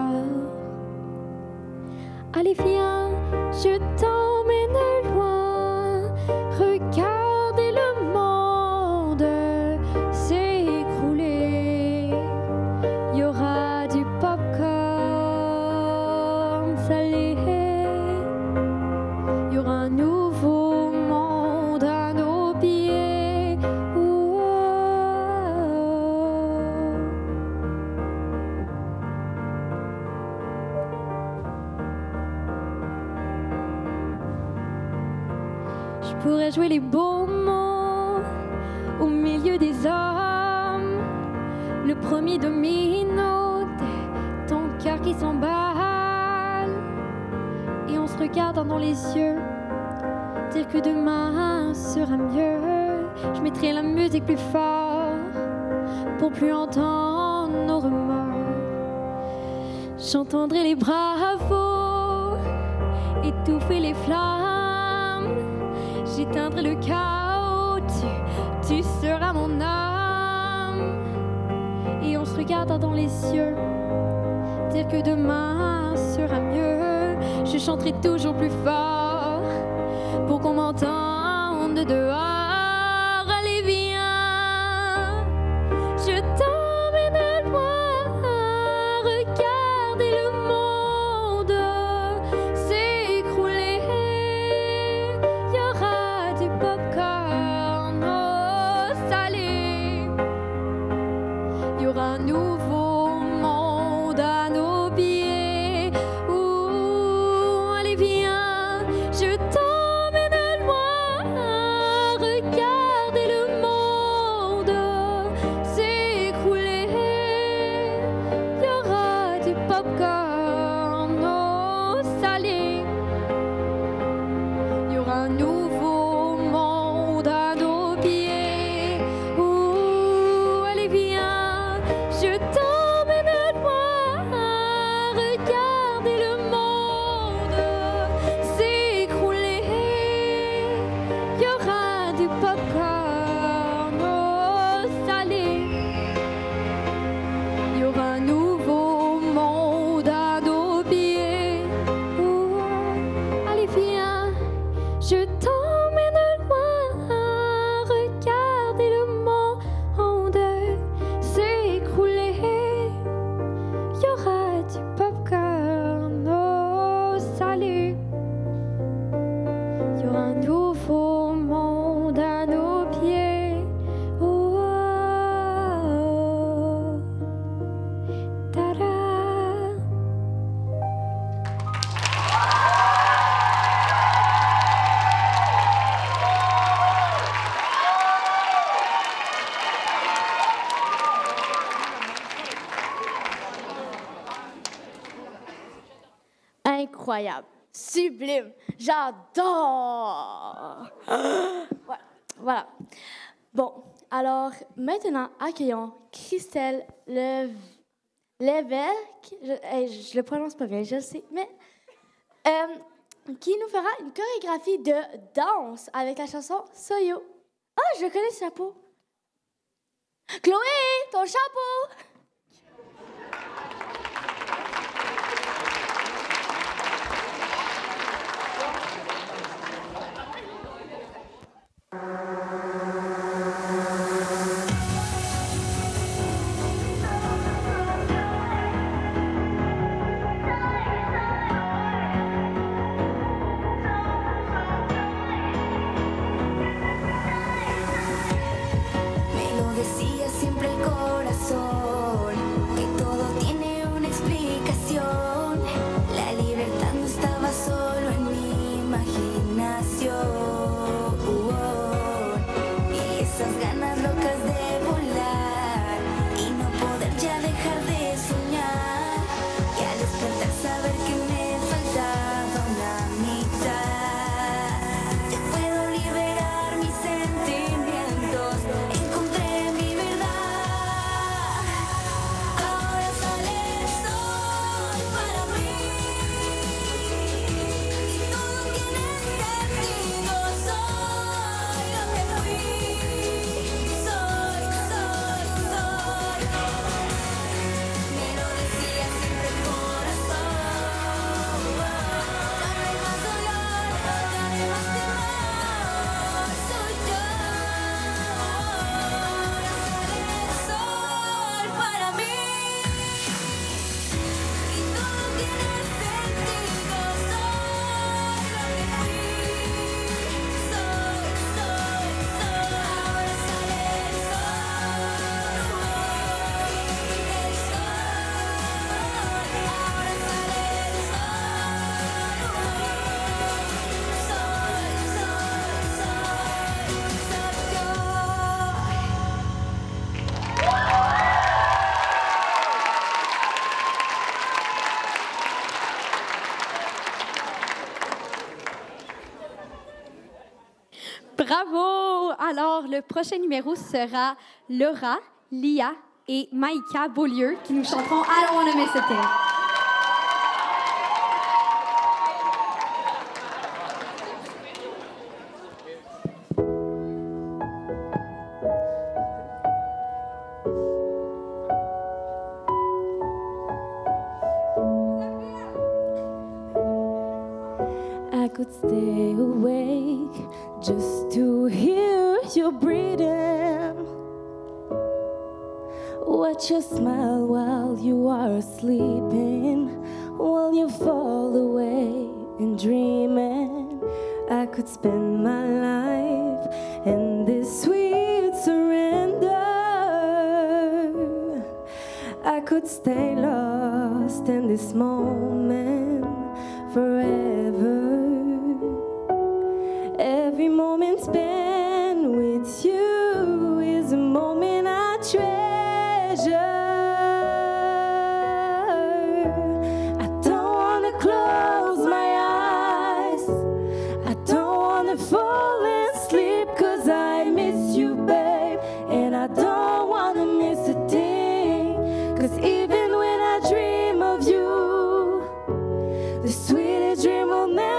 dans les cieux, dire que demain sera mieux. Je chanterai toujours plus fort pour qu'on m'entende. Voilà. Bon, alors maintenant, accueillons Christelle Leve... Lévesque. Eh, je, je, le prononce pas bien, je le sais, mais. Euh, qui nous fera une chorégraphie de danse avec la chanson Soyo. Ah, oh, je connais ce chapeau. Chloé, ton chapeau! Música le prochain numéro sera Laura, Lia et Maïka Beaulieu qui nous chanteront Allons, on le met dream will never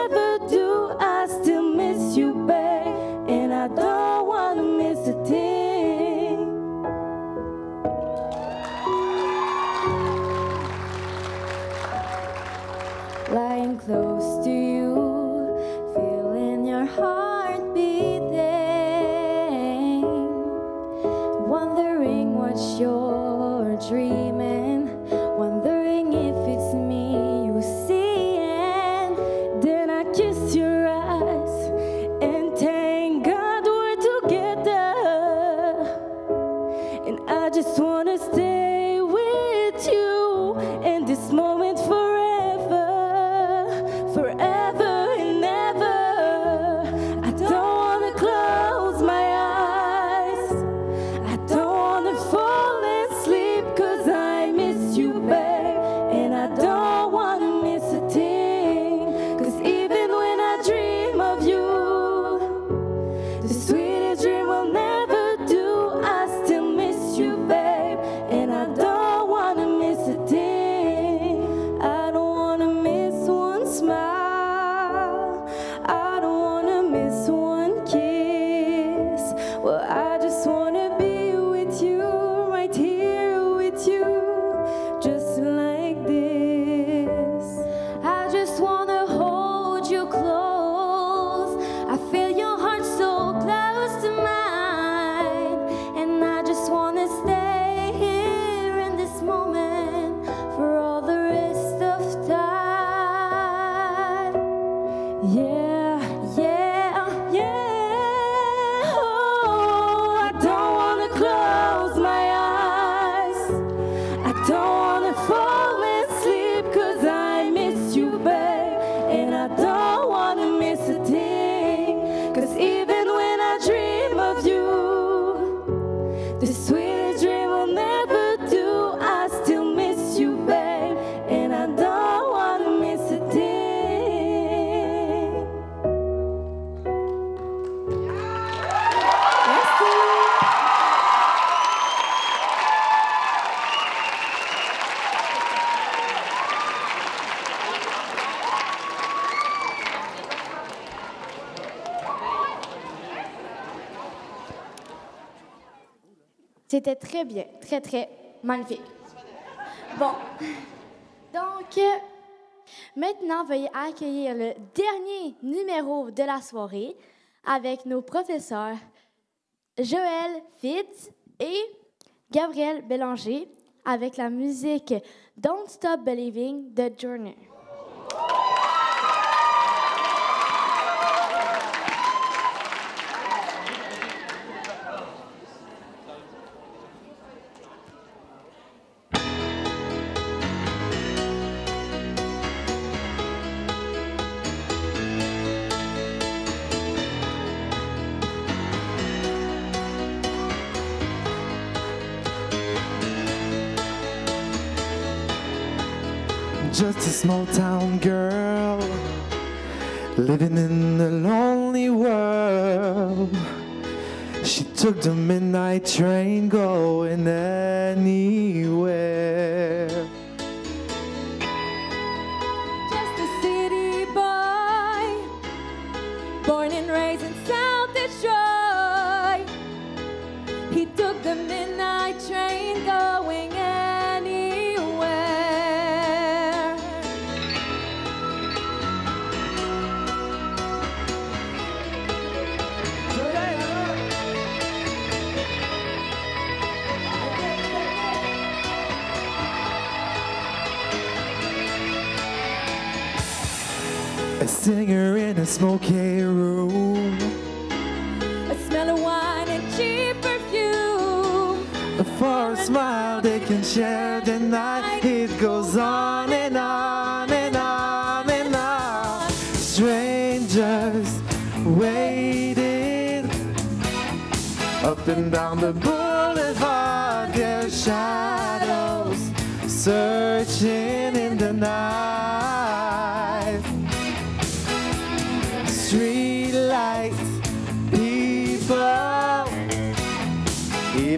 C'était très bien, très, très magnifique. Bon, donc, maintenant, veuillez accueillir le dernier numéro de la soirée avec nos professeurs Joël Fitz et Gabriel Bélanger avec la musique Don't Stop Believing de Journey. Just a small town girl living in a lonely world. She took the midnight train going anywhere. Smoky room. A smell of wine and cheap perfume. For a smile they can share the night. It goes on and on and on and on. Strangers waiting up and down the boulevard.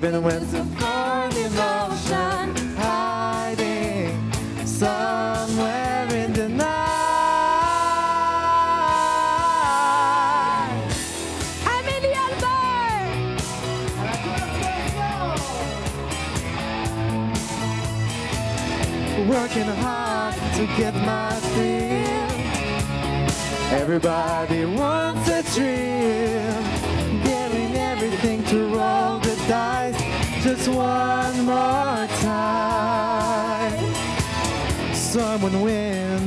Even when the burn emotion hiding somewhere in the night. Amélie Albert! Working hard to get my feel. Everybody wants a thrill. Just one more time. Someone win.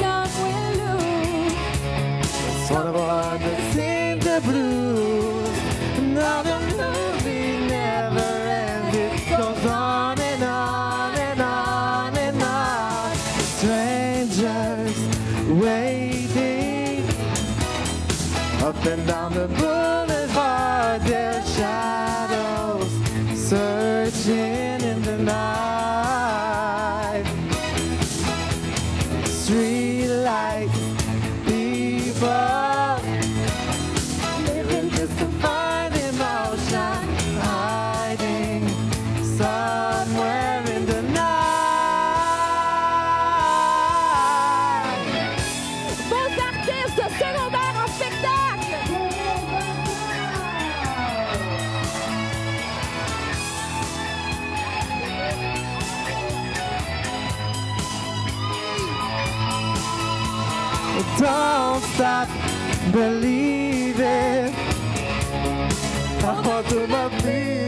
Some will lose. One of us stop believing. I want to believe.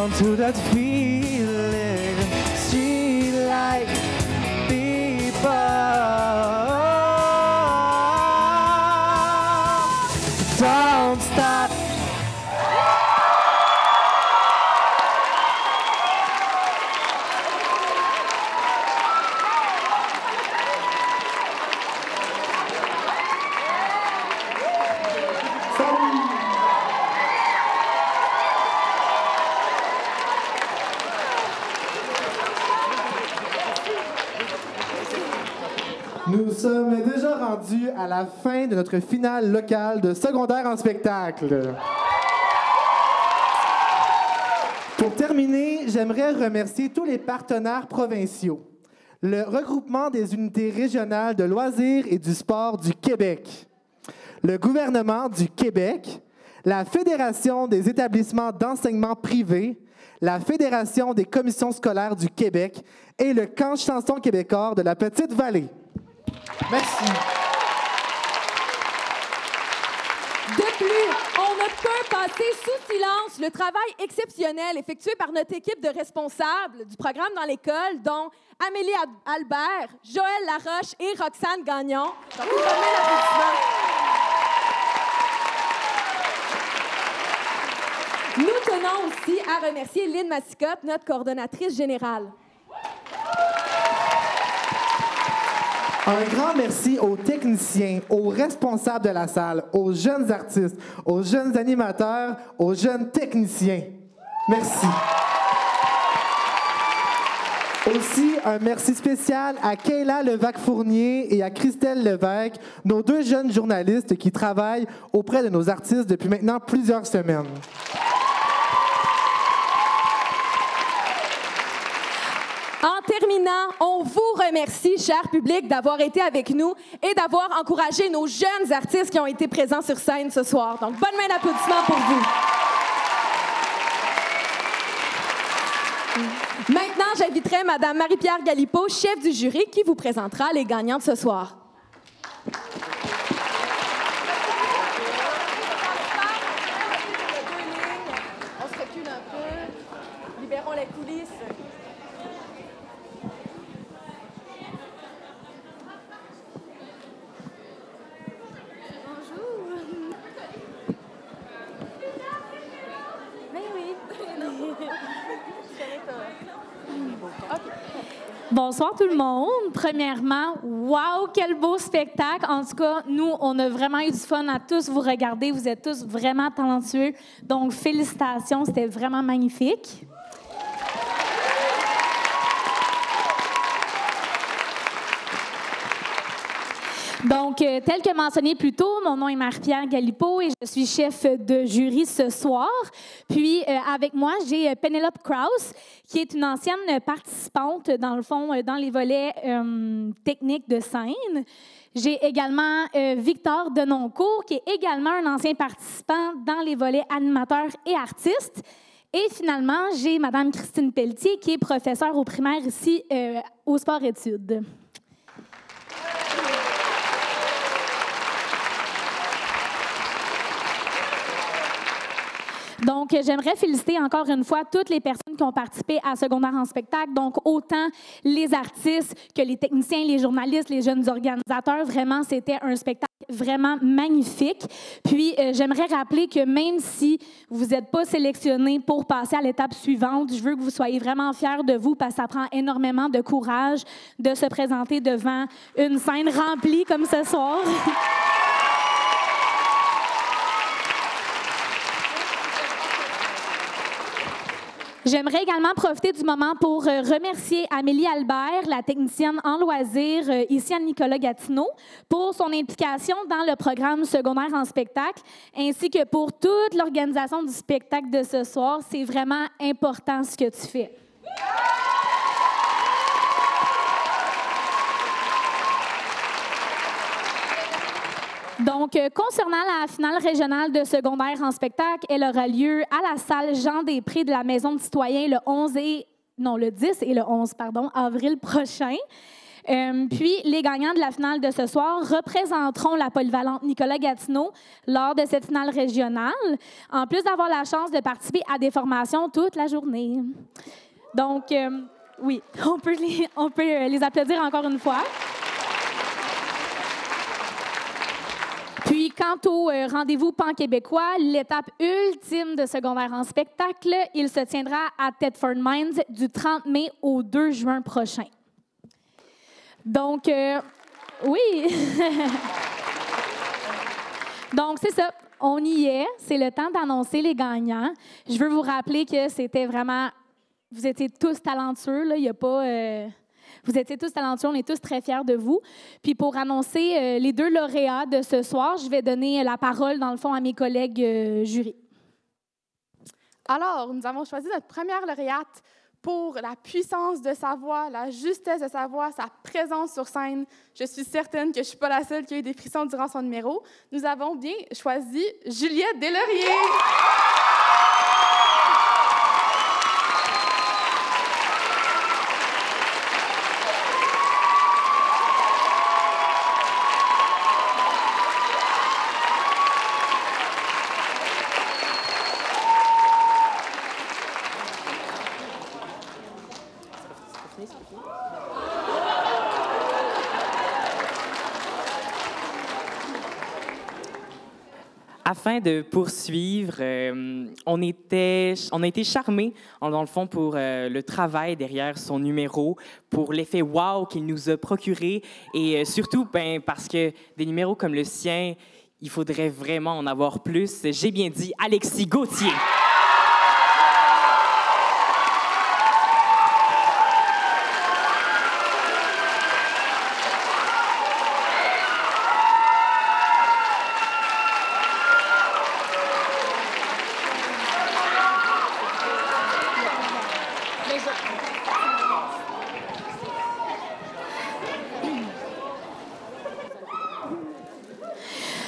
onto that field. Fin de notre finale locale de secondaire en spectacle. Pour terminer, j'aimerais remercier tous les partenaires provinciaux, le regroupement des unités régionales de loisirs et du sport du Québec, le gouvernement du Québec, la Fédération des établissements d'enseignement privés, la Fédération des commissions scolaires du Québec et le camp chanson québécois de la Petite Vallée. Merci. De plus, on ne peut passer sous silence le travail exceptionnel effectué par notre équipe de responsables du programme dans l'école, dont Amélie Al- Albert, Joël Laroche et Roxane Gagnon. Nous tenons aussi à remercier Lynn Massicotte, notre coordonnatrice générale. Un grand merci aux techniciens, aux responsables de la salle, aux jeunes artistes, aux jeunes animateurs, aux jeunes techniciens. Merci. Aussi, un merci spécial à Kayla Levac-Fournier et à Christelle Levesque, nos deux jeunes journalistes qui travaillent auprès de nos artistes depuis maintenant plusieurs semaines. En terminant, on vous remercie, cher public, d'avoir été avec nous et d'avoir encouragé nos jeunes artistes qui ont été présents sur scène ce soir. Donc, bonne main d'applaudissements pour vous. Maintenant, j'inviterai Mme Marie-Pierre Galipeau, chef du jury, qui vous présentera les gagnants de ce soir. On se recule un peu. Libérons les coulisses. Mais oui. Bonsoir tout le monde. Premièrement, wow, quel beau spectacle. En tout cas, nous, on a vraiment eu du fun à tous vous regarder. Vous êtes tous vraiment talentueux. Donc, félicitations, c'était vraiment magnifique. Donc, euh, tel que mentionné plus tôt, mon nom est Marie-Pierre Galipeau et je suis chef de jury ce soir. Puis, euh, avec moi, j'ai euh, Penelope Krause, qui est une ancienne participante, dans le fond, dans les volets techniques de scène. J'ai également Victor Denoncourt, qui est également un ancien participant dans les volets animateurs et artistes. Et finalement, j'ai Madame Christine Pelletier, qui est professeure au primaire ici au sport-études. Donc, j'aimerais féliciter encore une fois toutes les personnes qui ont participé à Secondaire en spectacle. Donc, autant les artistes que les techniciens, les journalistes, les jeunes organisateurs. Vraiment, c'était un spectacle vraiment magnifique. Puis, euh, j'aimerais rappeler que même si vous n'êtes pas sélectionné pour passer à l'étape suivante, je veux que vous soyez vraiment fiers de vous parce que ça prend énormément de courage de se présenter devant une scène remplie comme ce soir. J'aimerais également profiter du moment pour euh, remercier Amélie Albert, la technicienne en loisirs euh, ici à Nicolas Gatineau, pour son implication dans le programme secondaire en spectacle, ainsi que pour toute l'organisation du spectacle de ce soir. C'est vraiment important ce que tu fais. Donc, euh, concernant la finale régionale de secondaire en spectacle, elle aura lieu à la salle Jean Després de la Maison de citoyens le 11 et non, le 10 et le 11, pardon, avril prochain. Euh, puis, les gagnants de la finale de ce soir représenteront la polyvalente Nicolas Gatineau lors de cette finale régionale, en plus d'avoir la chance de participer à des formations toute la journée. Donc, euh, oui, on peut, les, applaudir encore une fois. Puis, quant au euh, rendez-vous pan-québécois, l'étape ultime de secondaire en spectacle, il se tiendra à Thetford Mines du 30 mai au 2 juin prochain. Donc, euh, oui. Donc, c'est ça. On y est. C'est le temps d'annoncer les gagnants. Je veux vous rappeler que c'était vraiment. Vous étiez tous talentueux. Là. Il y a pas. euh, Vous étiez tous talentueux. On est tous très fiers de vous. Puis, pour annoncer euh, les deux lauréats de ce soir, je vais donner la parole, dans le fond, à mes collègues euh, jury. Alors, nous avons choisi notre première lauréate pour la puissance de sa voix, la justesse de sa voix, sa présence sur scène. Je suis certaine que je ne suis pas la seule qui a eu des frissons durant son numéro. Nous avons bien choisi Juliette Deslauriers. Afin de poursuivre, euh, on, était, on a été charmés, dans le fond, pour euh, le travail derrière son numéro, pour l'effet wow qu'il nous a procuré, et euh, surtout ben, parce que des numéros comme le sien, il faudrait vraiment en avoir plus. J'ai bien dit Alexis Gauthier.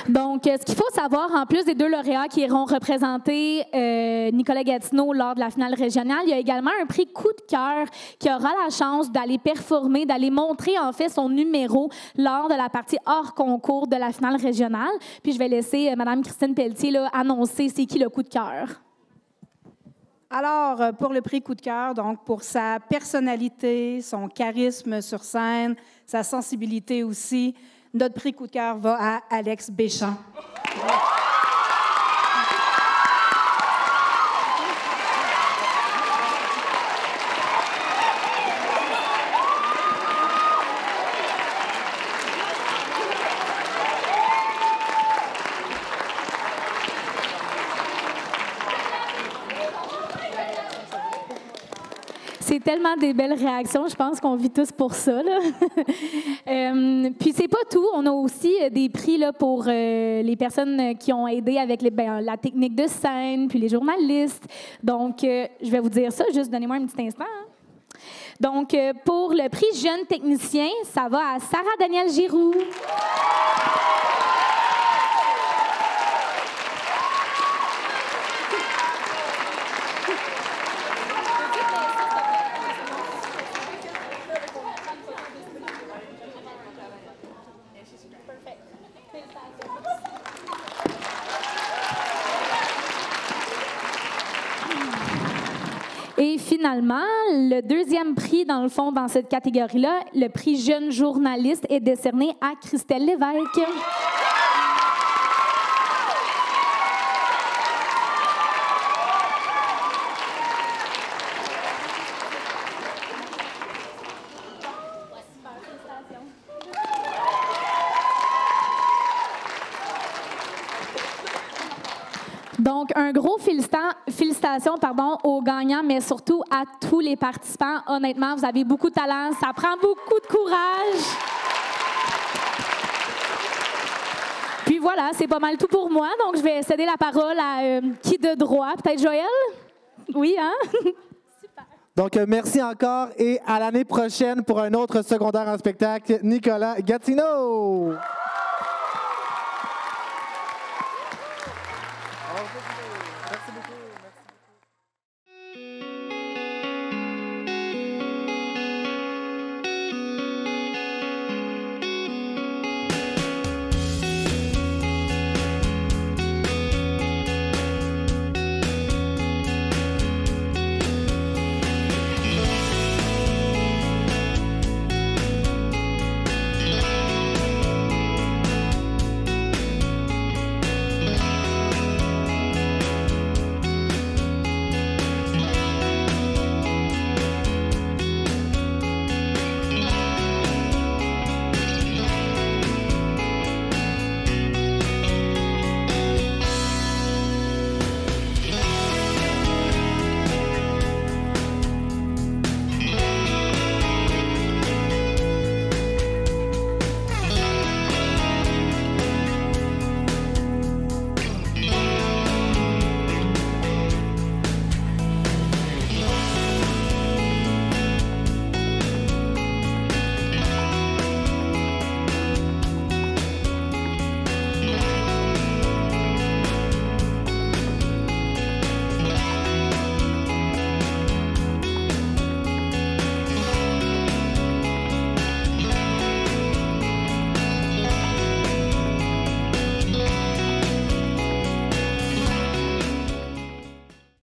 Donc, euh, ce qu'il faut en plus des deux lauréats qui iront représenter euh, Nicolas Gatineau lors de la finale régionale, il y a également un prix coup de cœur qui aura la chance d'aller performer, d'aller montrer en fait son numéro lors de la partie hors concours de la finale régionale. Puis je vais laisser euh, Mme Christine Pelletier là, annoncer c'est qui le coup de cœur. Alors, euh, pour le prix coup de cœur, donc pour sa personnalité, son charisme sur scène, sa sensibilité aussi, notre prix coup de cœur va à Alex Béchamp. Tellement des belles réactions, je pense qu'on vit tous pour ça. là. Euh, puis c'est pas tout, on a aussi euh, des prix là, pour euh, les personnes qui ont aidé avec ben, la technique de scène, puis les journalistes. Donc, euh, je vais vous dire ça, juste donnez-moi un petit instant. hein. Donc, pour le prix jeune technicien, ça va à Sarah Danielle Giroux. Et finalement, le deuxième prix, dans le fond, dans cette catégorie-là, le prix jeune journaliste, est décerné à Christelle Lévesque. Donc, un gros félicita- pardon, aux gagnants, mais surtout à tous les participants. Honnêtement, vous avez beaucoup de talent, ça prend beaucoup de courage. Puis voilà, c'est pas mal tout pour moi. Donc, je vais céder la parole à euh, qui de droit? Peut-être Joël? Oui, hein? Donc, euh, merci encore et à l'année prochaine pour un autre secondaire en spectacle, Nicolas Gatineau.